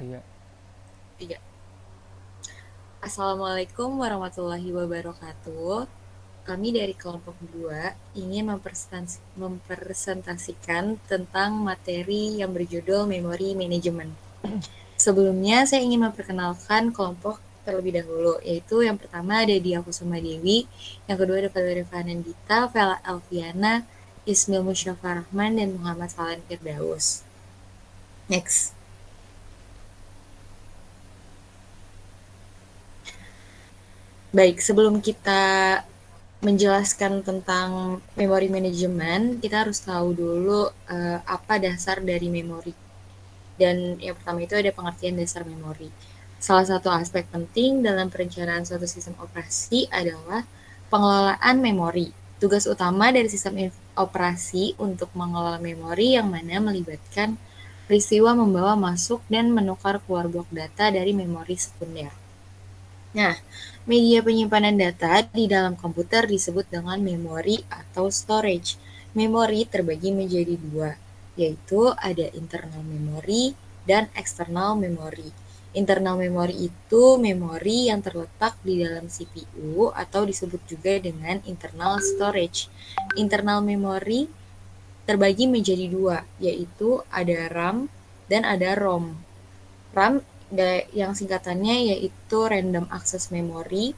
Iya. Tiga. Assalamualaikum warahmatullahi wabarakatuh. Kami dari kelompok 2 ingin mempresentasikan tentang materi yang berjudul Memory Management. Sebelumnya, saya ingin memperkenalkan kelompok terlebih dahulu, yaitu yang pertama ada Dia Kusuma Dewi, yang kedua ada Valeria Dita, Vela Alfiana, Ismail Musyafa Rahman, dan Muhammad Falan Firdaus. Next. Baik, sebelum kita menjelaskan tentang memori manajemen, kita harus tahu dulu uh, apa dasar dari memori. Dan yang pertama itu ada pengertian dasar memori. Salah satu aspek penting dalam perencanaan suatu sistem operasi adalah pengelolaan memori. Tugas utama dari sistem operasi untuk mengelola memori yang mana melibatkan peristiwa membawa masuk dan menukar keluar blok data dari memori sekunder. Nah, media penyimpanan data di dalam komputer disebut dengan memori atau storage. Memori terbagi menjadi dua, yaitu ada internal memory dan external memory. Internal memory itu memori yang terletak di dalam CPU atau disebut juga dengan internal storage. Internal memory terbagi menjadi dua, yaitu ada RAM dan ada ROM. RAM yang singkatannya yaitu Random Access Memory.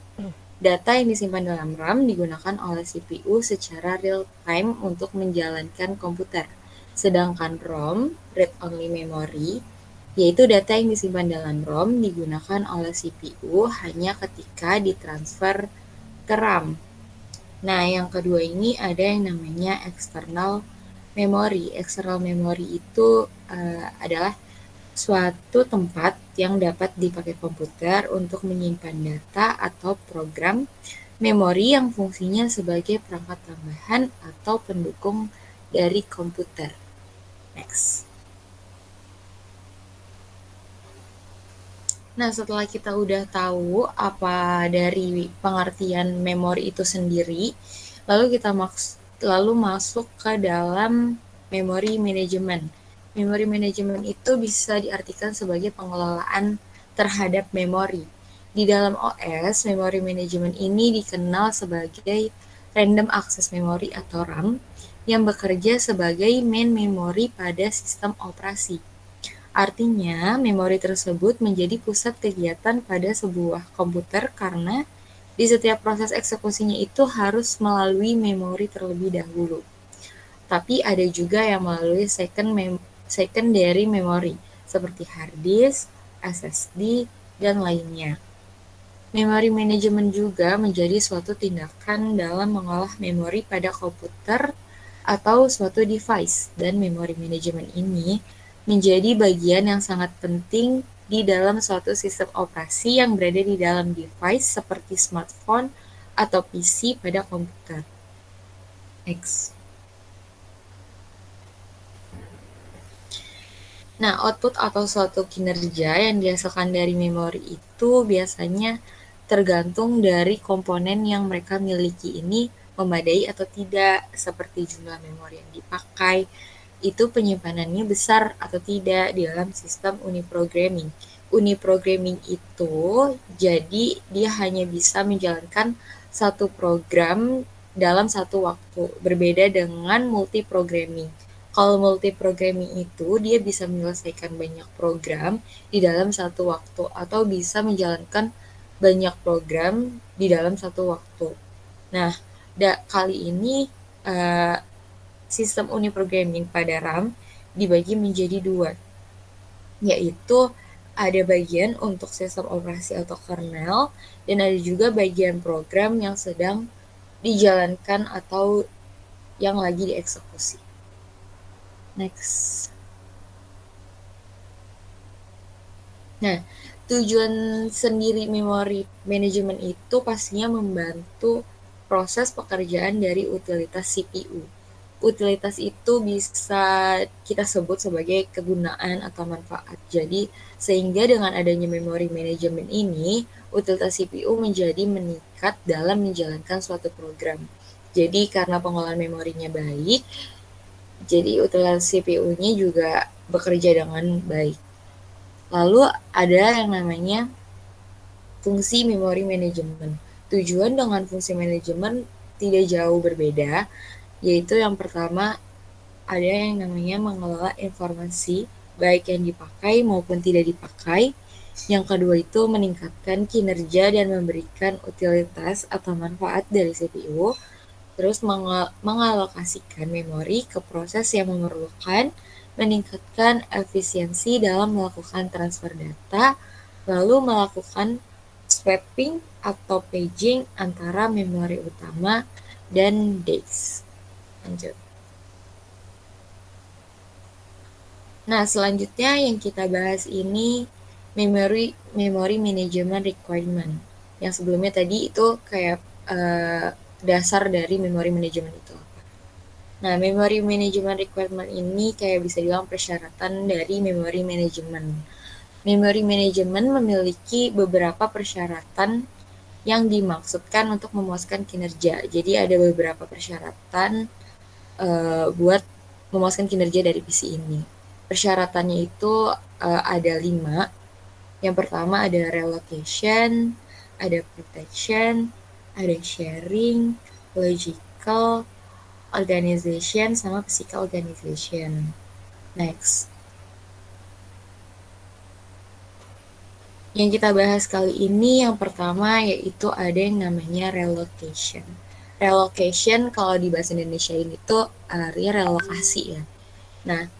Data yang disimpan dalam RAM digunakan oleh CPU secara real time untuk menjalankan komputer. Sedangkan ROM, Read Only Memory, yaitu data yang disimpan dalam ROM digunakan oleh CPU hanya ketika ditransfer ke RAM. Nah, yang kedua ini ada yang namanya external memory. External memory itu uh, adalah suatu tempat yang dapat dipakai komputer untuk menyimpan data atau program memori yang fungsinya sebagai perangkat tambahan atau pendukung dari komputer. Next. Nah, setelah kita udah tahu apa dari pengertian memori itu sendiri, lalu kita maks lalu masuk ke dalam memori manajemen. Memory management itu bisa diartikan sebagai pengelolaan terhadap memori. Di dalam OS, memory management ini dikenal sebagai random access memory atau RAM yang bekerja sebagai main memory pada sistem operasi. Artinya, memori tersebut menjadi pusat kegiatan pada sebuah komputer karena di setiap proses eksekusinya itu harus melalui memori terlebih dahulu. Tapi ada juga yang melalui second mem secondary memory seperti hard disk, SSD, dan lainnya. Memory management juga menjadi suatu tindakan dalam mengolah memori pada komputer atau suatu device dan memory management ini menjadi bagian yang sangat penting di dalam suatu sistem operasi yang berada di dalam device seperti smartphone atau PC pada komputer. Next. Nah, output atau suatu kinerja yang dihasilkan dari memori itu biasanya tergantung dari komponen yang mereka miliki ini memadai atau tidak, seperti jumlah memori yang dipakai, itu penyimpanannya besar atau tidak di dalam sistem uniprogramming. Uniprogramming itu jadi dia hanya bisa menjalankan satu program dalam satu waktu, berbeda dengan multiprogramming kalau multiprogramming itu dia bisa menyelesaikan banyak program di dalam satu waktu atau bisa menjalankan banyak program di dalam satu waktu. Nah, da, kali ini uh, sistem uniprogramming pada RAM dibagi menjadi dua, yaitu ada bagian untuk sistem operasi atau kernel dan ada juga bagian program yang sedang dijalankan atau yang lagi dieksekusi. Next. Nah, tujuan sendiri memori manajemen itu pastinya membantu proses pekerjaan dari utilitas CPU. Utilitas itu bisa kita sebut sebagai kegunaan atau manfaat. Jadi, sehingga dengan adanya memori manajemen ini, utilitas CPU menjadi meningkat dalam menjalankan suatu program. Jadi, karena pengolahan memorinya baik, jadi utilitas CPU-nya juga bekerja dengan baik. Lalu ada yang namanya fungsi memori manajemen. Tujuan dengan fungsi manajemen tidak jauh berbeda, yaitu yang pertama ada yang namanya mengelola informasi baik yang dipakai maupun tidak dipakai. Yang kedua itu meningkatkan kinerja dan memberikan utilitas atau manfaat dari CPU. Terus mengalokasikan memori ke proses yang memerlukan meningkatkan efisiensi dalam melakukan transfer data, lalu melakukan swapping atau paging antara memori utama dan disk. Lanjut. Nah, selanjutnya yang kita bahas ini memory memory management requirement. Yang sebelumnya tadi itu kayak uh, dasar dari memory management itu. Nah, memory management requirement ini kayak bisa dibilang persyaratan dari memory management. Memory management memiliki beberapa persyaratan yang dimaksudkan untuk memuaskan kinerja. Jadi ada beberapa persyaratan uh, buat memuaskan kinerja dari PC ini. Persyaratannya itu uh, ada lima. Yang pertama ada relocation, ada protection, ada sharing, logical, organization sama physical organization. Next. Yang kita bahas kali ini yang pertama yaitu ada yang namanya relocation. Relocation kalau di bahasa Indonesia ini tuh artinya relokasi ya. Nah,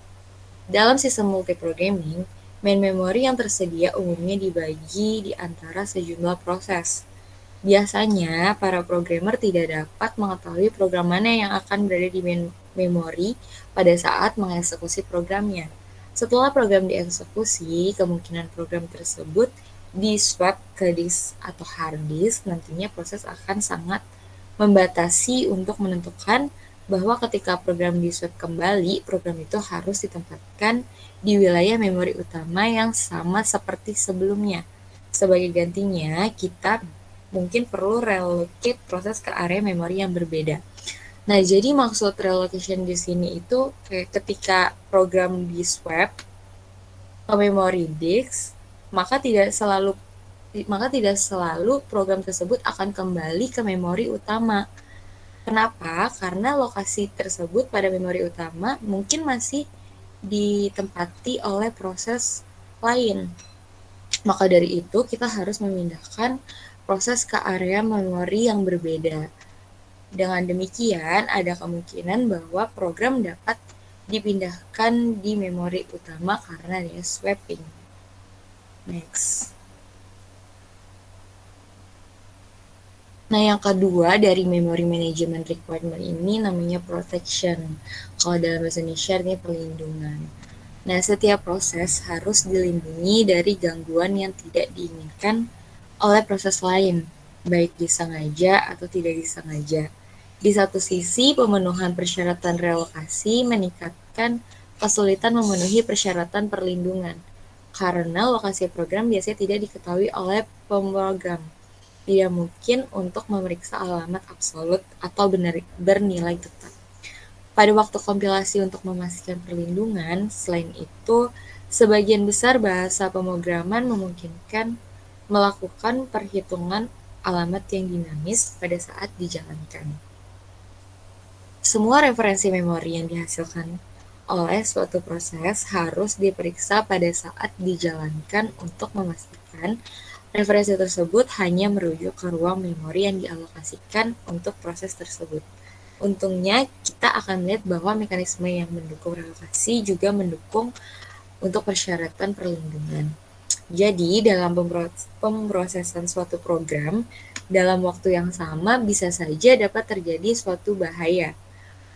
dalam sistem multiprogramming, main memory yang tersedia umumnya dibagi di antara sejumlah proses Biasanya, para programmer tidak dapat mengetahui program mana yang akan berada di memori pada saat mengeksekusi programnya. Setelah program dieksekusi, kemungkinan program tersebut di-swap ke disk atau hard disk, nantinya proses akan sangat membatasi untuk menentukan bahwa ketika program di-swap kembali, program itu harus ditempatkan di wilayah memori utama yang sama seperti sebelumnya. Sebagai gantinya, kita mungkin perlu relocate proses ke area memori yang berbeda. Nah, jadi maksud relocation di sini itu kayak ketika program di swap ke memori disk, maka tidak selalu maka tidak selalu program tersebut akan kembali ke memori utama. Kenapa? Karena lokasi tersebut pada memori utama mungkin masih ditempati oleh proses lain. Maka dari itu kita harus memindahkan proses ke area memori yang berbeda. Dengan demikian, ada kemungkinan bahwa program dapat dipindahkan di memori utama karena dia swapping. Next. Nah, yang kedua dari memory management requirement ini namanya protection. Kalau dalam bahasa Indonesia ini perlindungan. Nah, setiap proses harus dilindungi dari gangguan yang tidak diinginkan oleh proses lain, baik disengaja atau tidak disengaja. Di satu sisi, pemenuhan persyaratan relokasi meningkatkan kesulitan memenuhi persyaratan perlindungan, karena lokasi program biasanya tidak diketahui oleh pemrogram. Tidak mungkin untuk memeriksa alamat absolut atau benar, bernilai tetap. Pada waktu kompilasi untuk memastikan perlindungan, selain itu, sebagian besar bahasa pemrograman memungkinkan melakukan perhitungan alamat yang dinamis pada saat dijalankan. Semua referensi memori yang dihasilkan oleh suatu proses harus diperiksa pada saat dijalankan untuk memastikan referensi tersebut hanya merujuk ke ruang memori yang dialokasikan untuk proses tersebut. Untungnya, kita akan melihat bahwa mekanisme yang mendukung relokasi juga mendukung untuk persyaratan perlindungan. Jadi, dalam pemrosesan suatu program, dalam waktu yang sama bisa saja dapat terjadi suatu bahaya.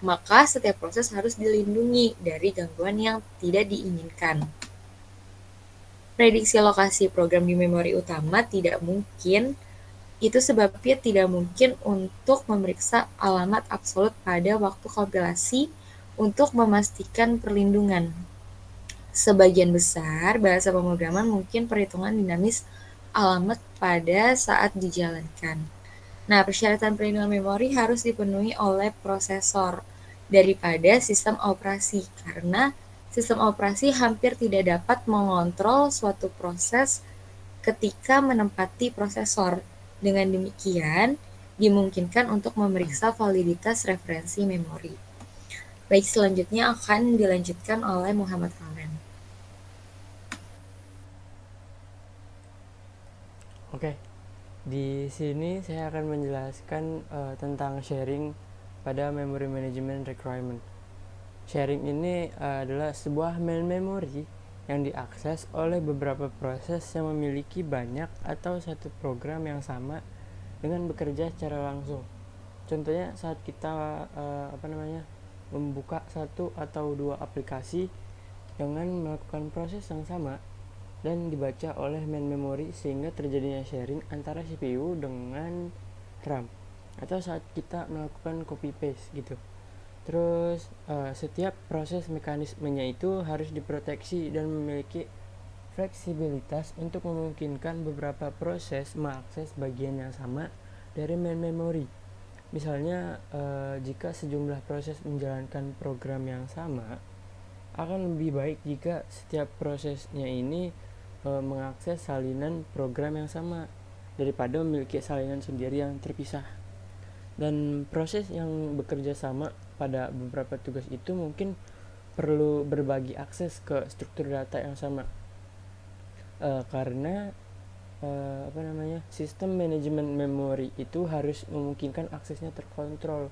Maka setiap proses harus dilindungi dari gangguan yang tidak diinginkan. Prediksi lokasi program di memori utama tidak mungkin, itu sebabnya tidak mungkin untuk memeriksa alamat absolut pada waktu kompilasi untuk memastikan perlindungan sebagian besar bahasa pemrograman mungkin perhitungan dinamis alamat pada saat dijalankan. Nah, persyaratan perlindungan memori harus dipenuhi oleh prosesor daripada sistem operasi karena sistem operasi hampir tidak dapat mengontrol suatu proses ketika menempati prosesor. Dengan demikian, dimungkinkan untuk memeriksa validitas referensi memori. Baik, selanjutnya akan dilanjutkan oleh Muhammad Kalen. Oke, di sini saya akan menjelaskan uh, tentang sharing pada memory management requirement. Sharing ini uh, adalah sebuah main memory yang diakses oleh beberapa proses yang memiliki banyak atau satu program yang sama dengan bekerja secara langsung. Contohnya saat kita uh, apa namanya membuka satu atau dua aplikasi dengan melakukan proses yang sama dan dibaca oleh main memory sehingga terjadinya sharing antara CPU dengan RAM atau saat kita melakukan copy paste gitu. Terus uh, setiap proses mekanismenya itu harus diproteksi dan memiliki fleksibilitas untuk memungkinkan beberapa proses mengakses bagian yang sama dari main memory. Misalnya uh, jika sejumlah proses menjalankan program yang sama, akan lebih baik jika setiap prosesnya ini uh, mengakses salinan program yang sama daripada memiliki salinan sendiri yang terpisah. Dan proses yang bekerja sama pada beberapa tugas itu mungkin perlu berbagi akses ke struktur data yang sama uh, karena uh, apa namanya sistem manajemen memori itu harus memungkinkan aksesnya terkontrol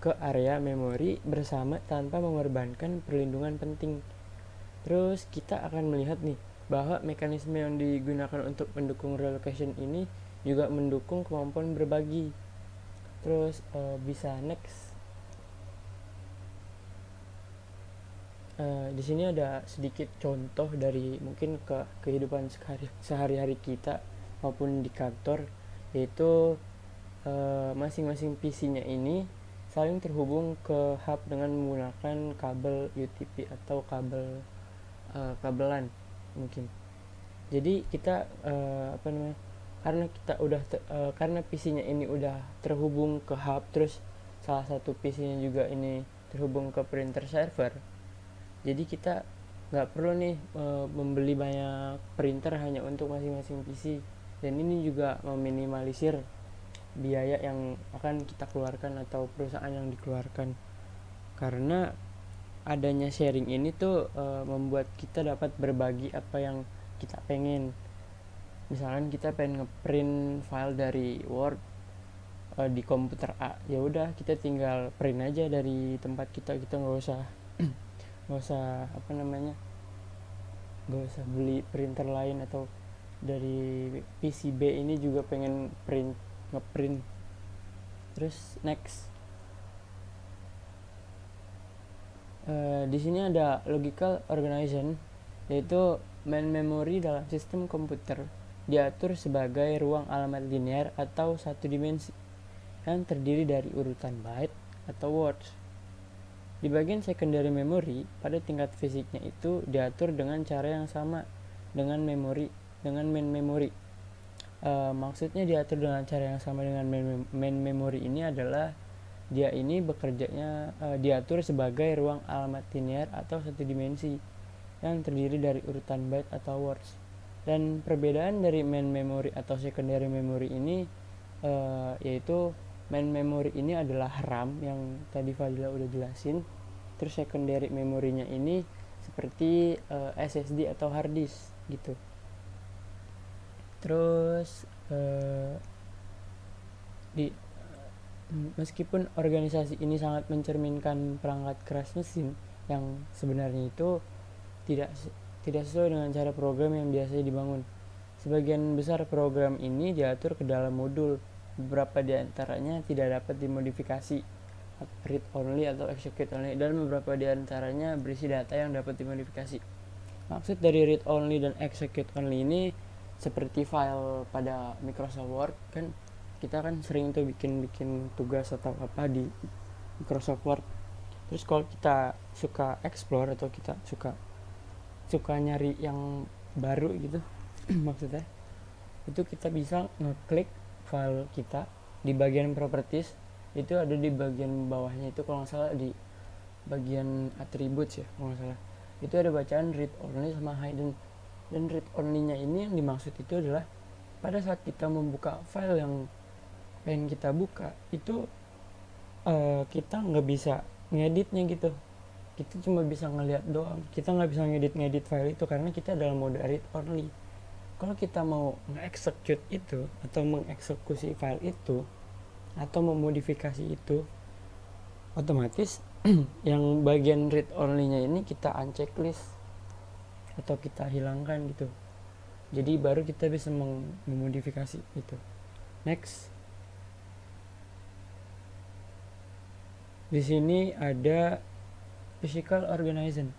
ke area memori bersama tanpa mengorbankan perlindungan penting terus kita akan melihat nih bahwa mekanisme yang digunakan untuk mendukung relocation ini juga mendukung kemampuan berbagi. Terus uh, bisa next. Uh, di sini ada sedikit contoh dari mungkin ke kehidupan sehari-hari kita maupun di kantor yaitu uh, masing-masing PC-nya ini saling terhubung ke hub dengan menggunakan kabel UTP atau kabel uh, kabelan mungkin. Jadi kita uh, apa namanya karena kita udah uh, karena PC-nya ini udah terhubung ke hub terus salah satu PC-nya juga ini terhubung ke printer server jadi kita nggak perlu nih e, membeli banyak printer hanya untuk masing-masing PC. Dan ini juga meminimalisir biaya yang akan kita keluarkan atau perusahaan yang dikeluarkan. Karena adanya sharing ini tuh e, membuat kita dapat berbagi apa yang kita pengen. Misalkan kita pengen ngeprint file dari Word e, di komputer A ya udah kita tinggal print aja dari tempat kita kita nggak usah nggak usah apa namanya nggak usah beli printer lain atau dari PCB ini juga pengen print ngeprint. Terus next uh, di sini ada logical organization yaitu main memory dalam sistem komputer diatur sebagai ruang alamat linear atau satu dimensi yang terdiri dari urutan byte atau words di bagian secondary memory, pada tingkat fisiknya itu diatur dengan cara yang sama dengan memori dengan main memory. Uh, maksudnya diatur dengan cara yang sama dengan main, main memory ini adalah dia ini bekerjanya uh, diatur sebagai ruang alamat linear atau satu dimensi yang terdiri dari urutan byte atau words. Dan perbedaan dari main memory atau secondary memory ini uh, yaitu main memory ini adalah RAM yang tadi Fadila udah jelasin terus secondary memorinya ini seperti uh, eh, SSD atau hard disk gitu terus di meskipun organisasi ini sangat mencerminkan perangkat keras mesin yang sebenarnya itu tidak tidak sesuai dengan cara program yang biasanya dibangun. Sebagian besar program ini diatur ke dalam modul. Beberapa di antaranya tidak dapat dimodifikasi read only atau execute only dan beberapa di antaranya berisi data yang dapat dimodifikasi. Maksud dari read only dan execute only ini seperti file pada Microsoft Word kan kita kan sering tuh bikin-bikin tugas atau apa di Microsoft Word. Terus kalau kita suka explore atau kita suka suka nyari yang baru gitu maksudnya itu kita bisa ngeklik file kita di bagian properties. Itu ada di bagian bawahnya itu kalau nggak salah di bagian atribut ya kalau nggak salah. Itu ada bacaan read only sama hidden. Dan read only-nya ini yang dimaksud itu adalah pada saat kita membuka file yang pengen kita buka itu uh, kita nggak bisa ngeditnya gitu. Kita cuma bisa ngeliat doang. Kita nggak bisa ngedit ngedit file itu karena kita dalam mode read only. Kalau kita mau nge-execute itu atau mengeksekusi file itu atau memodifikasi itu otomatis yang bagian read only-nya ini kita unchecklist atau kita hilangkan gitu. Jadi baru kita bisa memodifikasi itu. Next di sini ada physical organization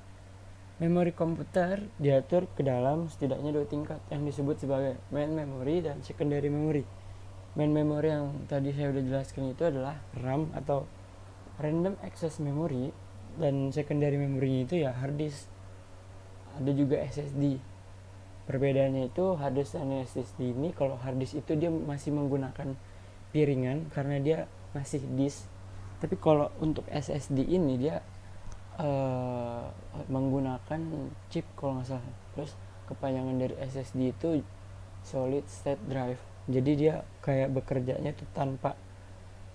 Memori komputer diatur ke dalam setidaknya dua tingkat yang disebut sebagai main memory dan secondary memory. Main memory yang tadi saya sudah jelaskan itu adalah RAM atau random access memory dan secondary memory itu ya hard disk. Ada juga SSD. Perbedaannya itu hard disk dan SSD ini kalau hard disk itu dia masih menggunakan piringan karena dia masih disk. Tapi kalau untuk SSD ini dia uh, menggunakan chip kalau nggak salah. Terus kepanjangan dari SSD itu solid state drive. Jadi dia kayak bekerjanya itu tanpa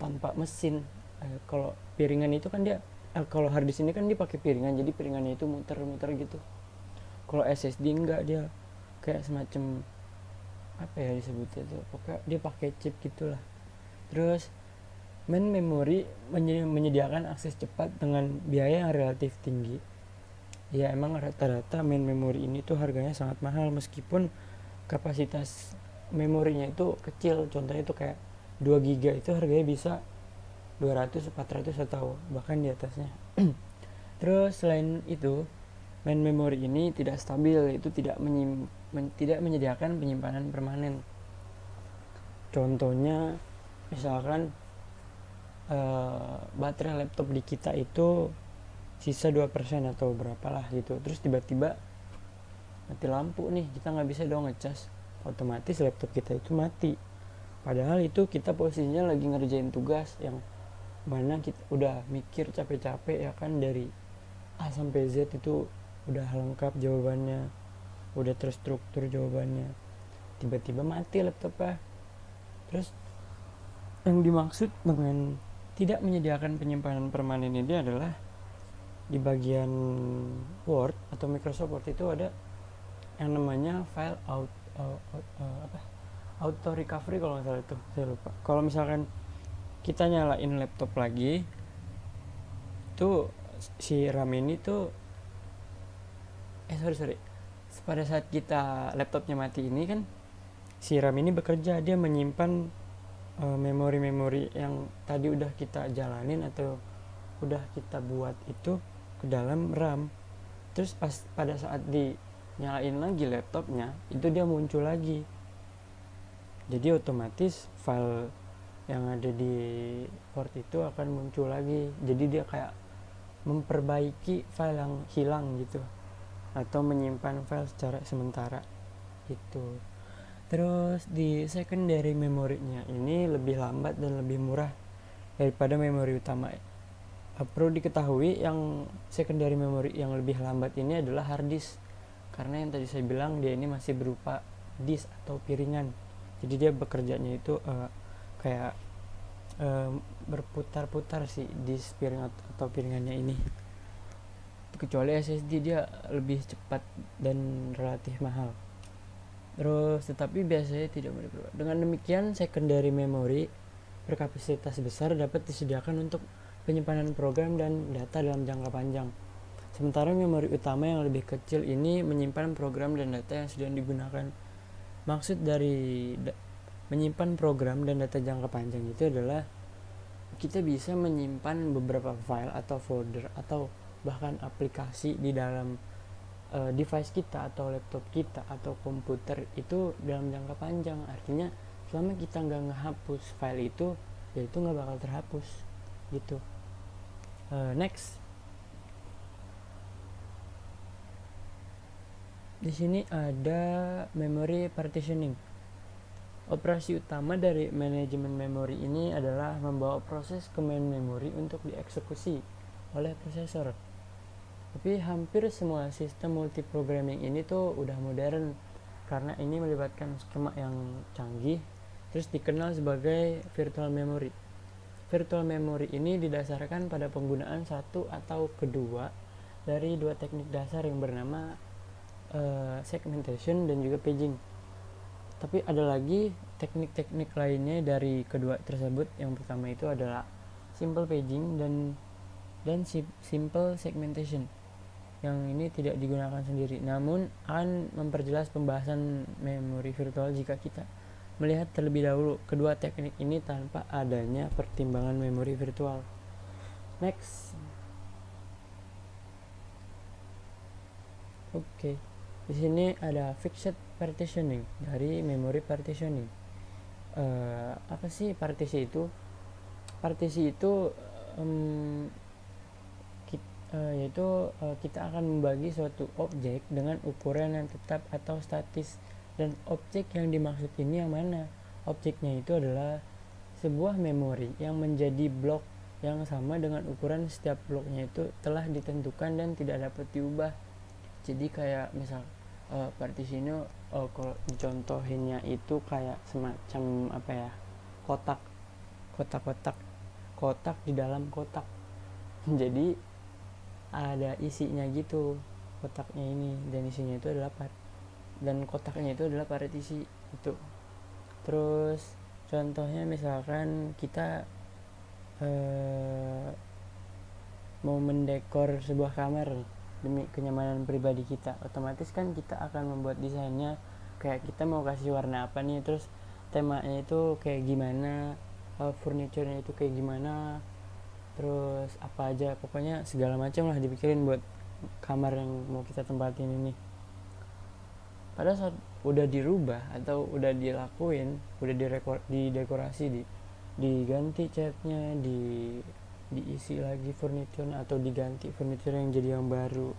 tanpa mesin. Uh, kalau piringan itu kan dia uh, kalau hard disk ini kan dia pakai piringan jadi piringannya itu muter-muter gitu. Kalau SSD enggak dia kayak semacam apa ya disebutnya itu pokoknya dia pakai chip gitulah. Terus main memory menyediakan akses cepat dengan biaya yang relatif tinggi. Ya emang rata-rata main memory ini tuh harganya sangat mahal meskipun kapasitas memorinya itu kecil. Contohnya itu kayak 2 giga itu harganya bisa 200, 400 atau bahkan di atasnya. Terus selain itu, main memory ini tidak stabil, itu tidak menyim, men, tidak menyediakan penyimpanan permanen. Contohnya misalkan uh, baterai laptop di kita itu sisa 2% atau berapa lah gitu. Terus tiba-tiba mati lampu nih kita nggak bisa dong ngecas. Otomatis laptop kita itu mati. Padahal itu kita posisinya lagi ngerjain tugas yang mana kita udah mikir capek-capek ya kan dari A sampai Z itu udah lengkap jawabannya udah terstruktur jawabannya. Tiba-tiba mati laptopnya. Terus yang dimaksud dengan tidak menyediakan penyimpanan permanen ini adalah di bagian Word atau Microsoft Word itu ada yang namanya file out, uh, uh, apa? Auto recovery kalau salah itu saya lupa. Kalau misalkan kita nyalain laptop lagi itu si RAM ini tuh eh sorry sorry. Pada saat kita laptopnya mati ini kan si RAM ini bekerja dia menyimpan memori-memori uh, yang tadi udah kita jalanin atau udah kita buat itu ke dalam RAM. Terus pas pada saat dinyalain lagi laptopnya itu dia muncul lagi. Jadi otomatis file yang ada di port itu akan muncul lagi. Jadi dia kayak memperbaiki file yang hilang gitu atau menyimpan file secara sementara. Itu Terus di secondary memorinya ini lebih lambat dan lebih murah daripada memori utama. Uh, perlu diketahui yang secondary memory yang lebih lambat ini adalah hard disk. Karena yang tadi saya bilang dia ini masih berupa disk atau piringan. Jadi dia bekerjanya itu uh, kayak uh, berputar-putar sih disk piring atau piringannya ini. Kecuali SSD dia lebih cepat dan relatif mahal. Terus tetapi biasanya tidak boleh berubah. Dengan demikian secondary memory berkapasitas besar dapat disediakan untuk penyimpanan program dan data dalam jangka panjang. Sementara memori utama yang lebih kecil ini menyimpan program dan data yang sedang digunakan. Maksud dari menyimpan program dan data jangka panjang itu adalah kita bisa menyimpan beberapa file atau folder atau bahkan aplikasi di dalam uh, device kita atau laptop kita atau komputer itu dalam jangka panjang. Artinya selama kita nggak ngehapus file itu ya itu nggak bakal terhapus gitu. Uh, next. Di sini ada memory partitioning. Operasi utama dari manajemen memori ini adalah membawa proses ke main memory untuk dieksekusi oleh prosesor tapi hampir semua sistem multiprogramming ini tuh udah modern karena ini melibatkan skema yang canggih terus dikenal sebagai virtual memory. Virtual memory ini didasarkan pada penggunaan satu atau kedua dari dua teknik dasar yang bernama uh, segmentation dan juga paging. Tapi ada lagi teknik-teknik lainnya dari kedua tersebut. Yang pertama itu adalah simple paging dan dan simple segmentation yang ini tidak digunakan sendiri. Namun akan memperjelas pembahasan memori virtual jika kita melihat terlebih dahulu kedua teknik ini tanpa adanya pertimbangan memori virtual. Next. Oke okay. di sini ada fixed partitioning dari memory partitioning. Uh, apa sih partisi itu? Partisi itu um, uh, yaitu uh, kita akan membagi suatu objek dengan ukuran yang tetap atau statis. Dan objek yang dimaksud ini yang mana? Objeknya itu adalah sebuah memori yang menjadi blok yang sama dengan ukuran setiap bloknya itu telah ditentukan dan tidak dapat diubah. Jadi kayak misal uh, partisi ini uh, kalau dicontohinnya itu kayak semacam apa ya? Kotak. Kotak-kotak. Kotak di dalam kotak. Jadi ada isinya gitu kotaknya ini dan isinya itu adalah part dan kotaknya itu adalah partisi itu. Terus contohnya misalkan kita eh, mau mendekor sebuah kamar demi kenyamanan pribadi kita otomatis kan kita akan membuat desainnya kayak kita mau kasih warna apa nih terus temanya itu kayak gimana uh, furniturnya itu kayak gimana terus apa aja pokoknya segala macam lah dipikirin buat kamar yang mau kita tempatin ini. Pada saat udah dirubah atau udah dilakuin udah direkor didekorasi di diganti catnya di diisi lagi furniture atau diganti furniture yang jadi yang baru.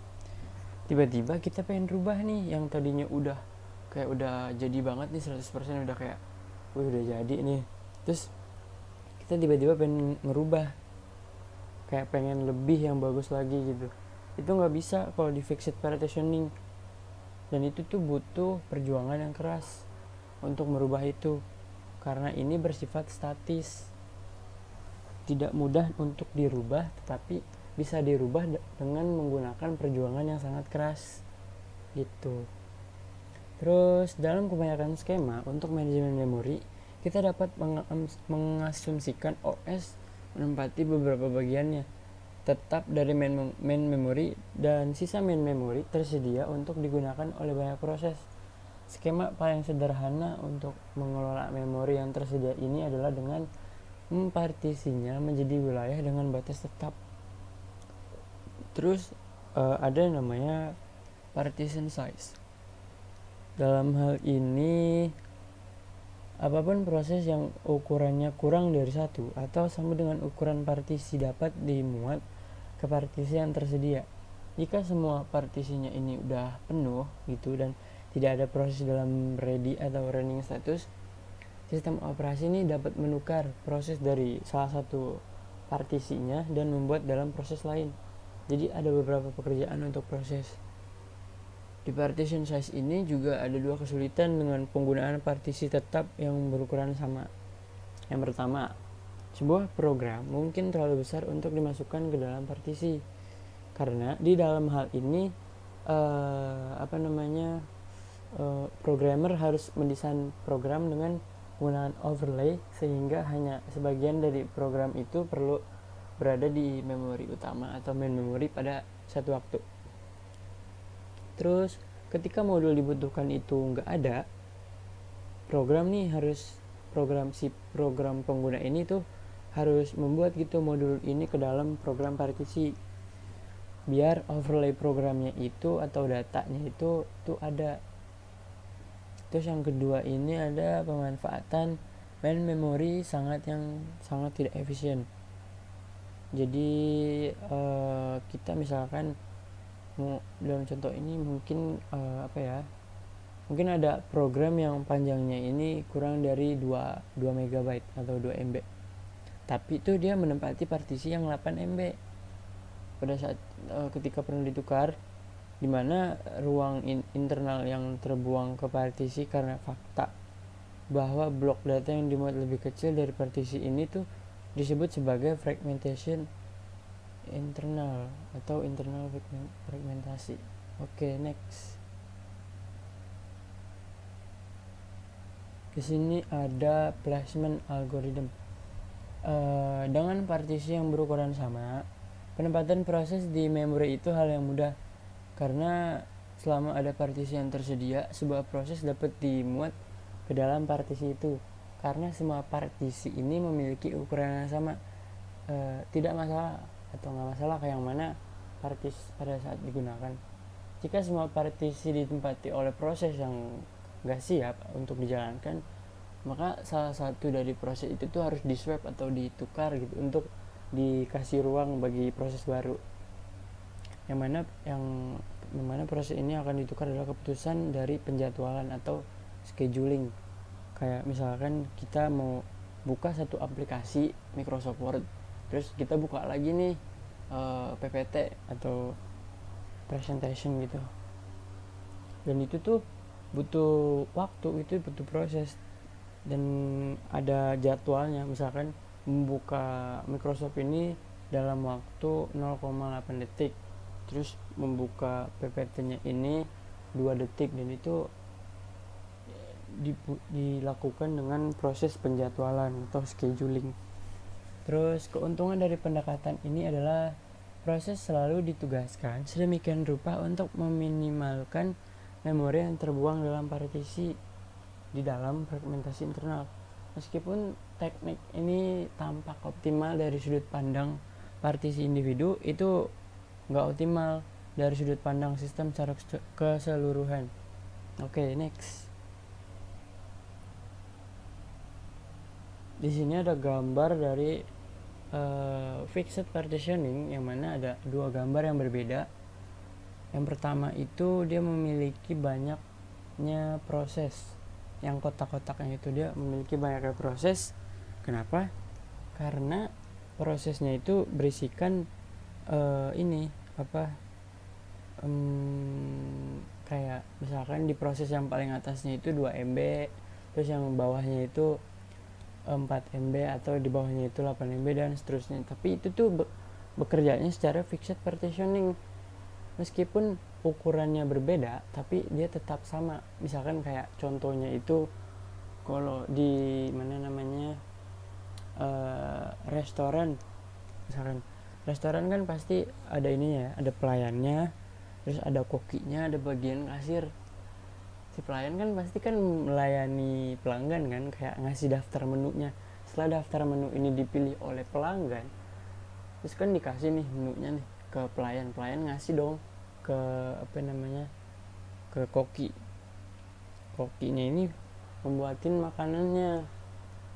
Tiba-tiba kita pengen rubah nih yang tadinya udah kayak udah jadi banget nih 100% udah kayak wih udah jadi nih. Terus kita tiba-tiba pengen ngerubah kayak pengen lebih yang bagus lagi gitu. Itu nggak bisa kalau di fixed partitioning. Dan itu tuh butuh perjuangan yang keras untuk merubah itu. Karena ini bersifat statis. Tidak mudah untuk dirubah tetapi bisa dirubah dengan menggunakan perjuangan yang sangat keras. Gitu. Terus dalam kebanyakan skema untuk manajemen memori kita dapat mengasumsikan OS menempati beberapa bagiannya tetap dari main, main memory dan sisa main memory tersedia untuk digunakan oleh banyak proses. Skema paling sederhana untuk mengelola memori yang tersedia ini adalah dengan mempartisinya menjadi wilayah dengan batas tetap. Terus uh, ada namanya partition size. Dalam hal ini Apa pun proses yang ukurannya kurang dari satu atau sama dengan ukuran partisi dapat dimuat ke partisi yang tersedia. Jika semua partisinya ini udah penuh gitu dan tidak ada proses dalam ready atau running status, sistem operasi ini dapat menukar proses dari salah satu partisinya dan membuat dalam proses lain. Jadi ada beberapa pekerjaan untuk proses di partition size ini juga ada dua kesulitan dengan penggunaan partisi tetap yang berukuran sama. Yang pertama, sebuah program mungkin terlalu besar untuk dimasukkan ke dalam partisi. Karena di dalam hal ini uh, apa namanya? Uh, programmer harus mendesain program dengan penggunaan overlay sehingga hanya sebagian dari program itu perlu berada di memori utama atau main memory pada satu waktu terus ketika modul dibutuhkan itu nggak ada program nih harus program si program pengguna ini tuh harus membuat gitu modul ini ke dalam program partisi. Biar overlay programnya itu atau datanya itu tuh ada. Terus yang kedua ini ada pemanfaatan main memory sangat yang sangat tidak efisien. Jadi uh, kita misalkan dalam contoh ini mungkin uh, apa ya mungkin ada program yang panjangnya ini kurang dari 2 2 megabyte atau 2 MB tapi itu dia menempati partisi yang 8 MB pada saat uh, ketika perlu ditukar di mana ruang in internal yang terbuang ke partisi karena fakta bahwa blok data yang dimuat lebih kecil dari partisi ini tuh disebut sebagai fragmentation internal atau internal fragmentasi. Oke, okay, next. Di sini ada placement algorithm. Uh, dengan partisi yang berukuran sama, penempatan proses di memori itu hal yang mudah karena selama ada partisi yang tersedia, sebuah proses dapat dimuat ke dalam partisi itu. Karena semua partisi ini memiliki ukuran yang sama, uh, tidak masalah atau nggak masalah kayak yang mana partis pada saat digunakan. Jika semua partisi ditempati oleh proses yang nggak siap untuk dijalankan maka salah satu dari proses itu tuh harus di swap atau ditukar gitu untuk dikasih ruang bagi proses baru. Yang mana yang yang proses ini akan ditukar adalah keputusan dari penjadwalan atau scheduling. Kayak misalkan kita mau buka satu aplikasi Microsoft Word terus kita buka lagi nih uh, eh, PPT atau presentation gitu. Dan itu tuh butuh waktu itu butuh proses. Dan ada jadwalnya misalkan membuka Microsoft ini dalam waktu 0,8 detik. Terus membuka PPT-nya ini 2 detik. Dan itu dilakukan dengan proses penjadwalan atau scheduling Terus keuntungan dari pendekatan ini adalah proses selalu ditugaskan sedemikian rupa untuk meminimalkan memori yang terbuang dalam partisi di dalam fragmentasi internal. Meskipun teknik ini tampak optimal dari sudut pandang partisi individu, itu nggak optimal dari sudut pandang sistem secara keseluruhan. Oke, okay, next. Di sini ada gambar dari uh, fixed partitioning yang mana ada dua gambar yang berbeda. Yang pertama itu dia memiliki banyaknya proses. Yang kotak-kotaknya itu dia memiliki banyaknya proses. Kenapa? Karena prosesnya itu berisikan uh, ini apa um, kayak misalkan di proses yang paling atasnya itu 2 MB terus yang bawahnya itu 4 MB atau di bawahnya itu 8 MB dan seterusnya. Tapi itu tuh be bekerjanya secara fixed partitioning. Meskipun ukurannya berbeda tapi dia tetap sama. Misalkan kayak contohnya itu kalau di mana namanya uh, restoran. Misalkan restoran kan pasti ada ini ya ada pelayannya terus ada kokinya ada bagian kasir si pelayan kan pasti kan melayani pelanggan kan kayak ngasih daftar menunya. Setelah daftar menu ini dipilih oleh pelanggan terus kan dikasih nih menunya nih ke pelayan. Pelayan ngasih dong ke apa namanya ke koki. Kokinya ini membuatin makanannya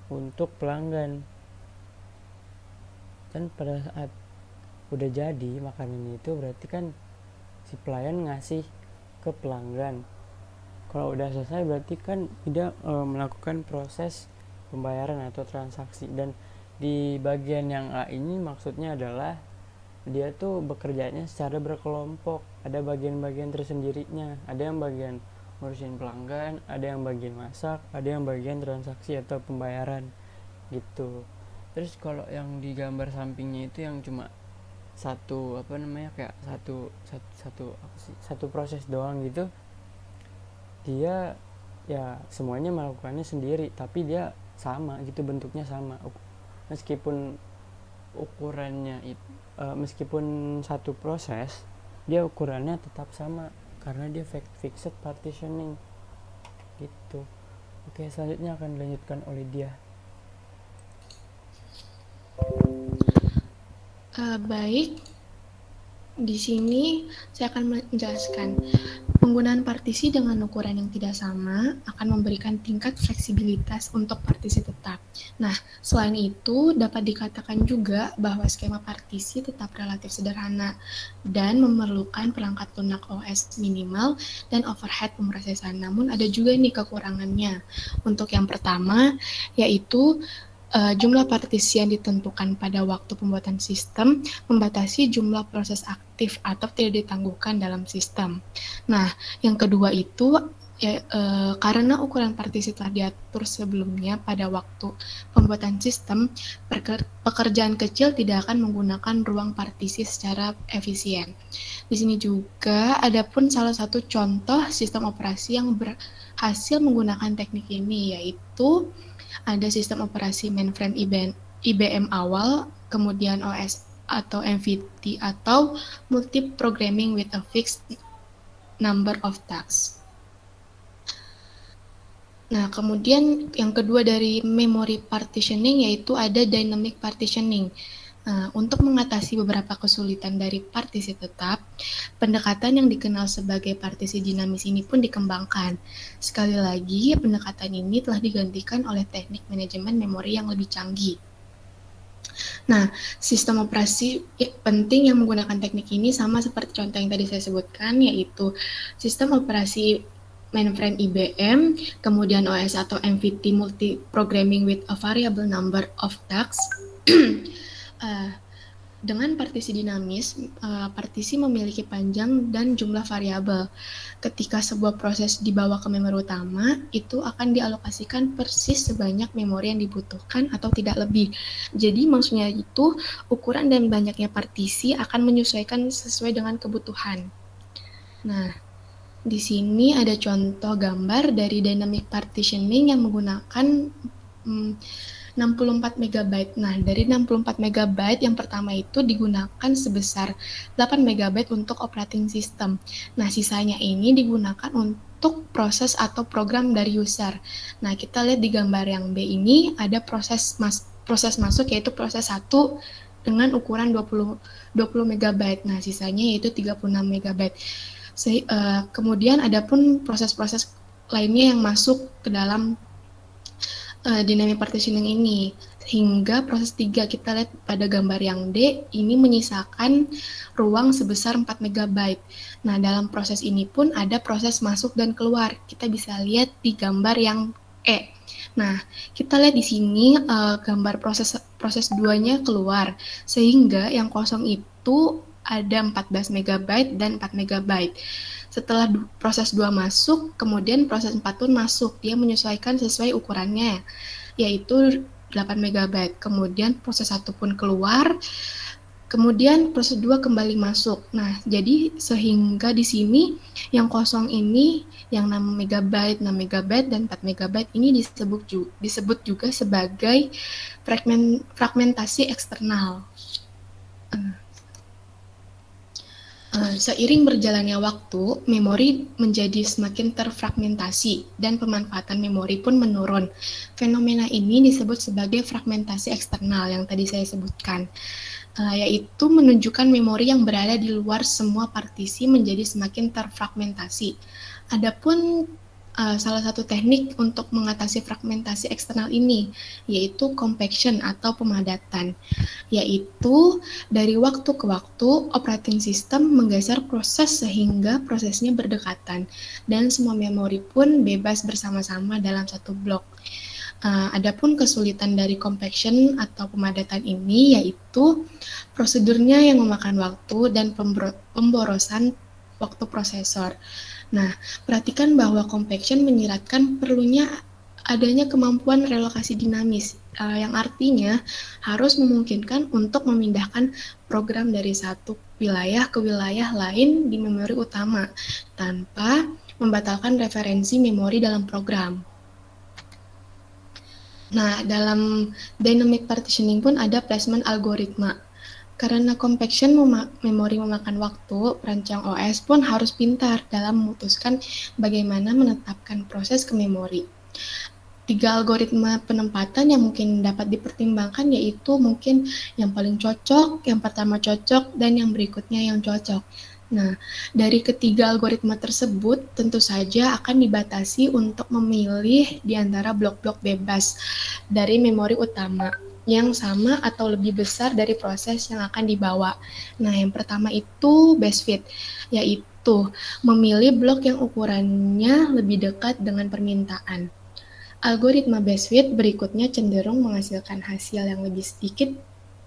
untuk pelanggan. Dan pada saat udah jadi makanan itu berarti kan si pelayan ngasih ke pelanggan kalau udah selesai berarti kan tidak e, melakukan proses pembayaran atau transaksi. Dan di bagian yang A ini maksudnya adalah dia tuh bekerjanya secara berkelompok. Ada bagian-bagian tersendirinya. Ada yang bagian ngurusin pelanggan ada yang bagian masak ada yang bagian transaksi atau pembayaran gitu. Terus kalau yang di gambar sampingnya itu yang cuma satu apa namanya kayak satu satu satu sih satu proses doang gitu dia ya semuanya melakukannya sendiri tapi dia sama gitu bentuknya sama. Meskipun ukurannya itu uh, e, meskipun satu proses dia ukurannya tetap sama karena dia fixed partitioning. Gitu. Oke selanjutnya akan dilanjutkan oleh dia. Uh, baik. Di sini saya akan menjelaskan Penggunaan partisi dengan ukuran yang tidak sama akan memberikan tingkat fleksibilitas untuk partisi tetap. Nah, selain itu dapat dikatakan juga bahwa skema partisi tetap relatif sederhana dan memerlukan perangkat lunak OS minimal dan overhead pemrosesan. Namun ada juga nih kekurangannya. Untuk yang pertama yaitu uh, jumlah partisi yang ditentukan pada waktu pembuatan sistem membatasi jumlah proses aktif atau tidak ditangguhkan dalam sistem. Nah, yang kedua itu ya, uh, karena ukuran partisi telah diatur sebelumnya pada waktu pembuatan sistem, pekerjaan kecil tidak akan menggunakan ruang partisi secara efisien. Di sini juga ada pun salah satu contoh sistem operasi yang berhasil menggunakan teknik ini yaitu ada sistem operasi mainframe IBM, IBM awal, kemudian OS atau MVT atau multi programming with a fixed number of tasks. Nah, kemudian yang kedua dari memory partitioning yaitu ada dynamic partitioning. Nah, untuk mengatasi beberapa kesulitan dari partisi tetap, pendekatan yang dikenal sebagai partisi dinamis ini pun dikembangkan. Sekali lagi, pendekatan ini telah digantikan oleh teknik manajemen memori yang lebih canggih. Nah, sistem operasi penting yang menggunakan teknik ini sama seperti contoh yang tadi saya sebutkan, yaitu sistem operasi mainframe IBM, kemudian OS atau MVT Multi Programming with a Variable Number of Tasks, uh, dengan partisi dinamis, uh, partisi memiliki panjang dan jumlah variabel. Ketika sebuah proses dibawa ke memori utama, itu akan dialokasikan persis sebanyak memori yang dibutuhkan atau tidak lebih. Jadi maksudnya itu ukuran dan banyaknya partisi akan menyesuaikan sesuai dengan kebutuhan. Nah, di sini ada contoh gambar dari dynamic partitioning yang menggunakan hmm, 64 MB. Nah, dari 64 MB yang pertama itu digunakan sebesar 8 MB untuk operating system. Nah, sisanya ini digunakan untuk proses atau program dari user. Nah, kita lihat di gambar yang B ini ada proses mas proses masuk yaitu proses 1 dengan ukuran 20 20 MB. Nah, sisanya yaitu 36 MB. Se uh, kemudian ada pun proses-proses lainnya yang masuk ke dalam uh, dynamic partitioning ini hingga proses 3 kita lihat pada gambar yang D ini menyisakan ruang sebesar 4 MB. Nah, dalam proses ini pun ada proses masuk dan keluar. Kita bisa lihat di gambar yang E. Nah, kita lihat di sini uh, gambar proses proses 2-nya keluar sehingga yang kosong itu ada 14 MB dan 4 MB. Setelah proses 2 masuk, kemudian proses 4 pun masuk. Dia menyesuaikan sesuai ukurannya, yaitu 8 MB. Kemudian proses 1 pun keluar, kemudian proses 2 kembali masuk. Nah, jadi sehingga di sini yang kosong ini yang 6 MB, 6 MB dan 4 MB ini disebut juga, disebut juga sebagai fragmen, fragmentasi eksternal. Uh. Eh, seiring berjalannya waktu, memori menjadi semakin terfragmentasi dan pemanfaatan memori pun menurun. Fenomena ini disebut sebagai fragmentasi eksternal yang tadi saya sebutkan, uh, yaitu menunjukkan memori yang berada di luar semua partisi menjadi semakin terfragmentasi. Adapun uh, salah satu teknik untuk mengatasi fragmentasi eksternal ini, yaitu compaction atau pemadatan, yaitu dari waktu ke waktu operating system menggeser proses sehingga prosesnya berdekatan dan semua memori pun bebas bersama-sama dalam satu blok. Uh, adapun kesulitan dari compaction atau pemadatan ini yaitu prosedurnya yang memakan waktu dan pemborosan waktu prosesor. Nah, perhatikan bahwa compaction menyiratkan perlunya adanya kemampuan relokasi dinamis, uh, yang artinya harus memungkinkan untuk memindahkan program dari satu wilayah ke wilayah lain di memori utama tanpa membatalkan referensi memori dalam program. Nah, dalam dynamic partitioning pun ada placement algoritma. Karena compaction mema memori memakan waktu, perancang OS pun harus pintar dalam memutuskan bagaimana menetapkan proses ke memori. Tiga algoritma penempatan yang mungkin dapat dipertimbangkan yaitu mungkin yang paling cocok, yang pertama cocok, dan yang berikutnya yang cocok. Nah, dari ketiga algoritma tersebut tentu saja akan dibatasi untuk memilih di antara blok-blok bebas dari memori utama yang sama atau lebih besar dari proses yang akan dibawa. Nah, yang pertama itu best fit, yaitu memilih blok yang ukurannya lebih dekat dengan permintaan. algoritma best fit berikutnya cenderung menghasilkan hasil yang lebih sedikit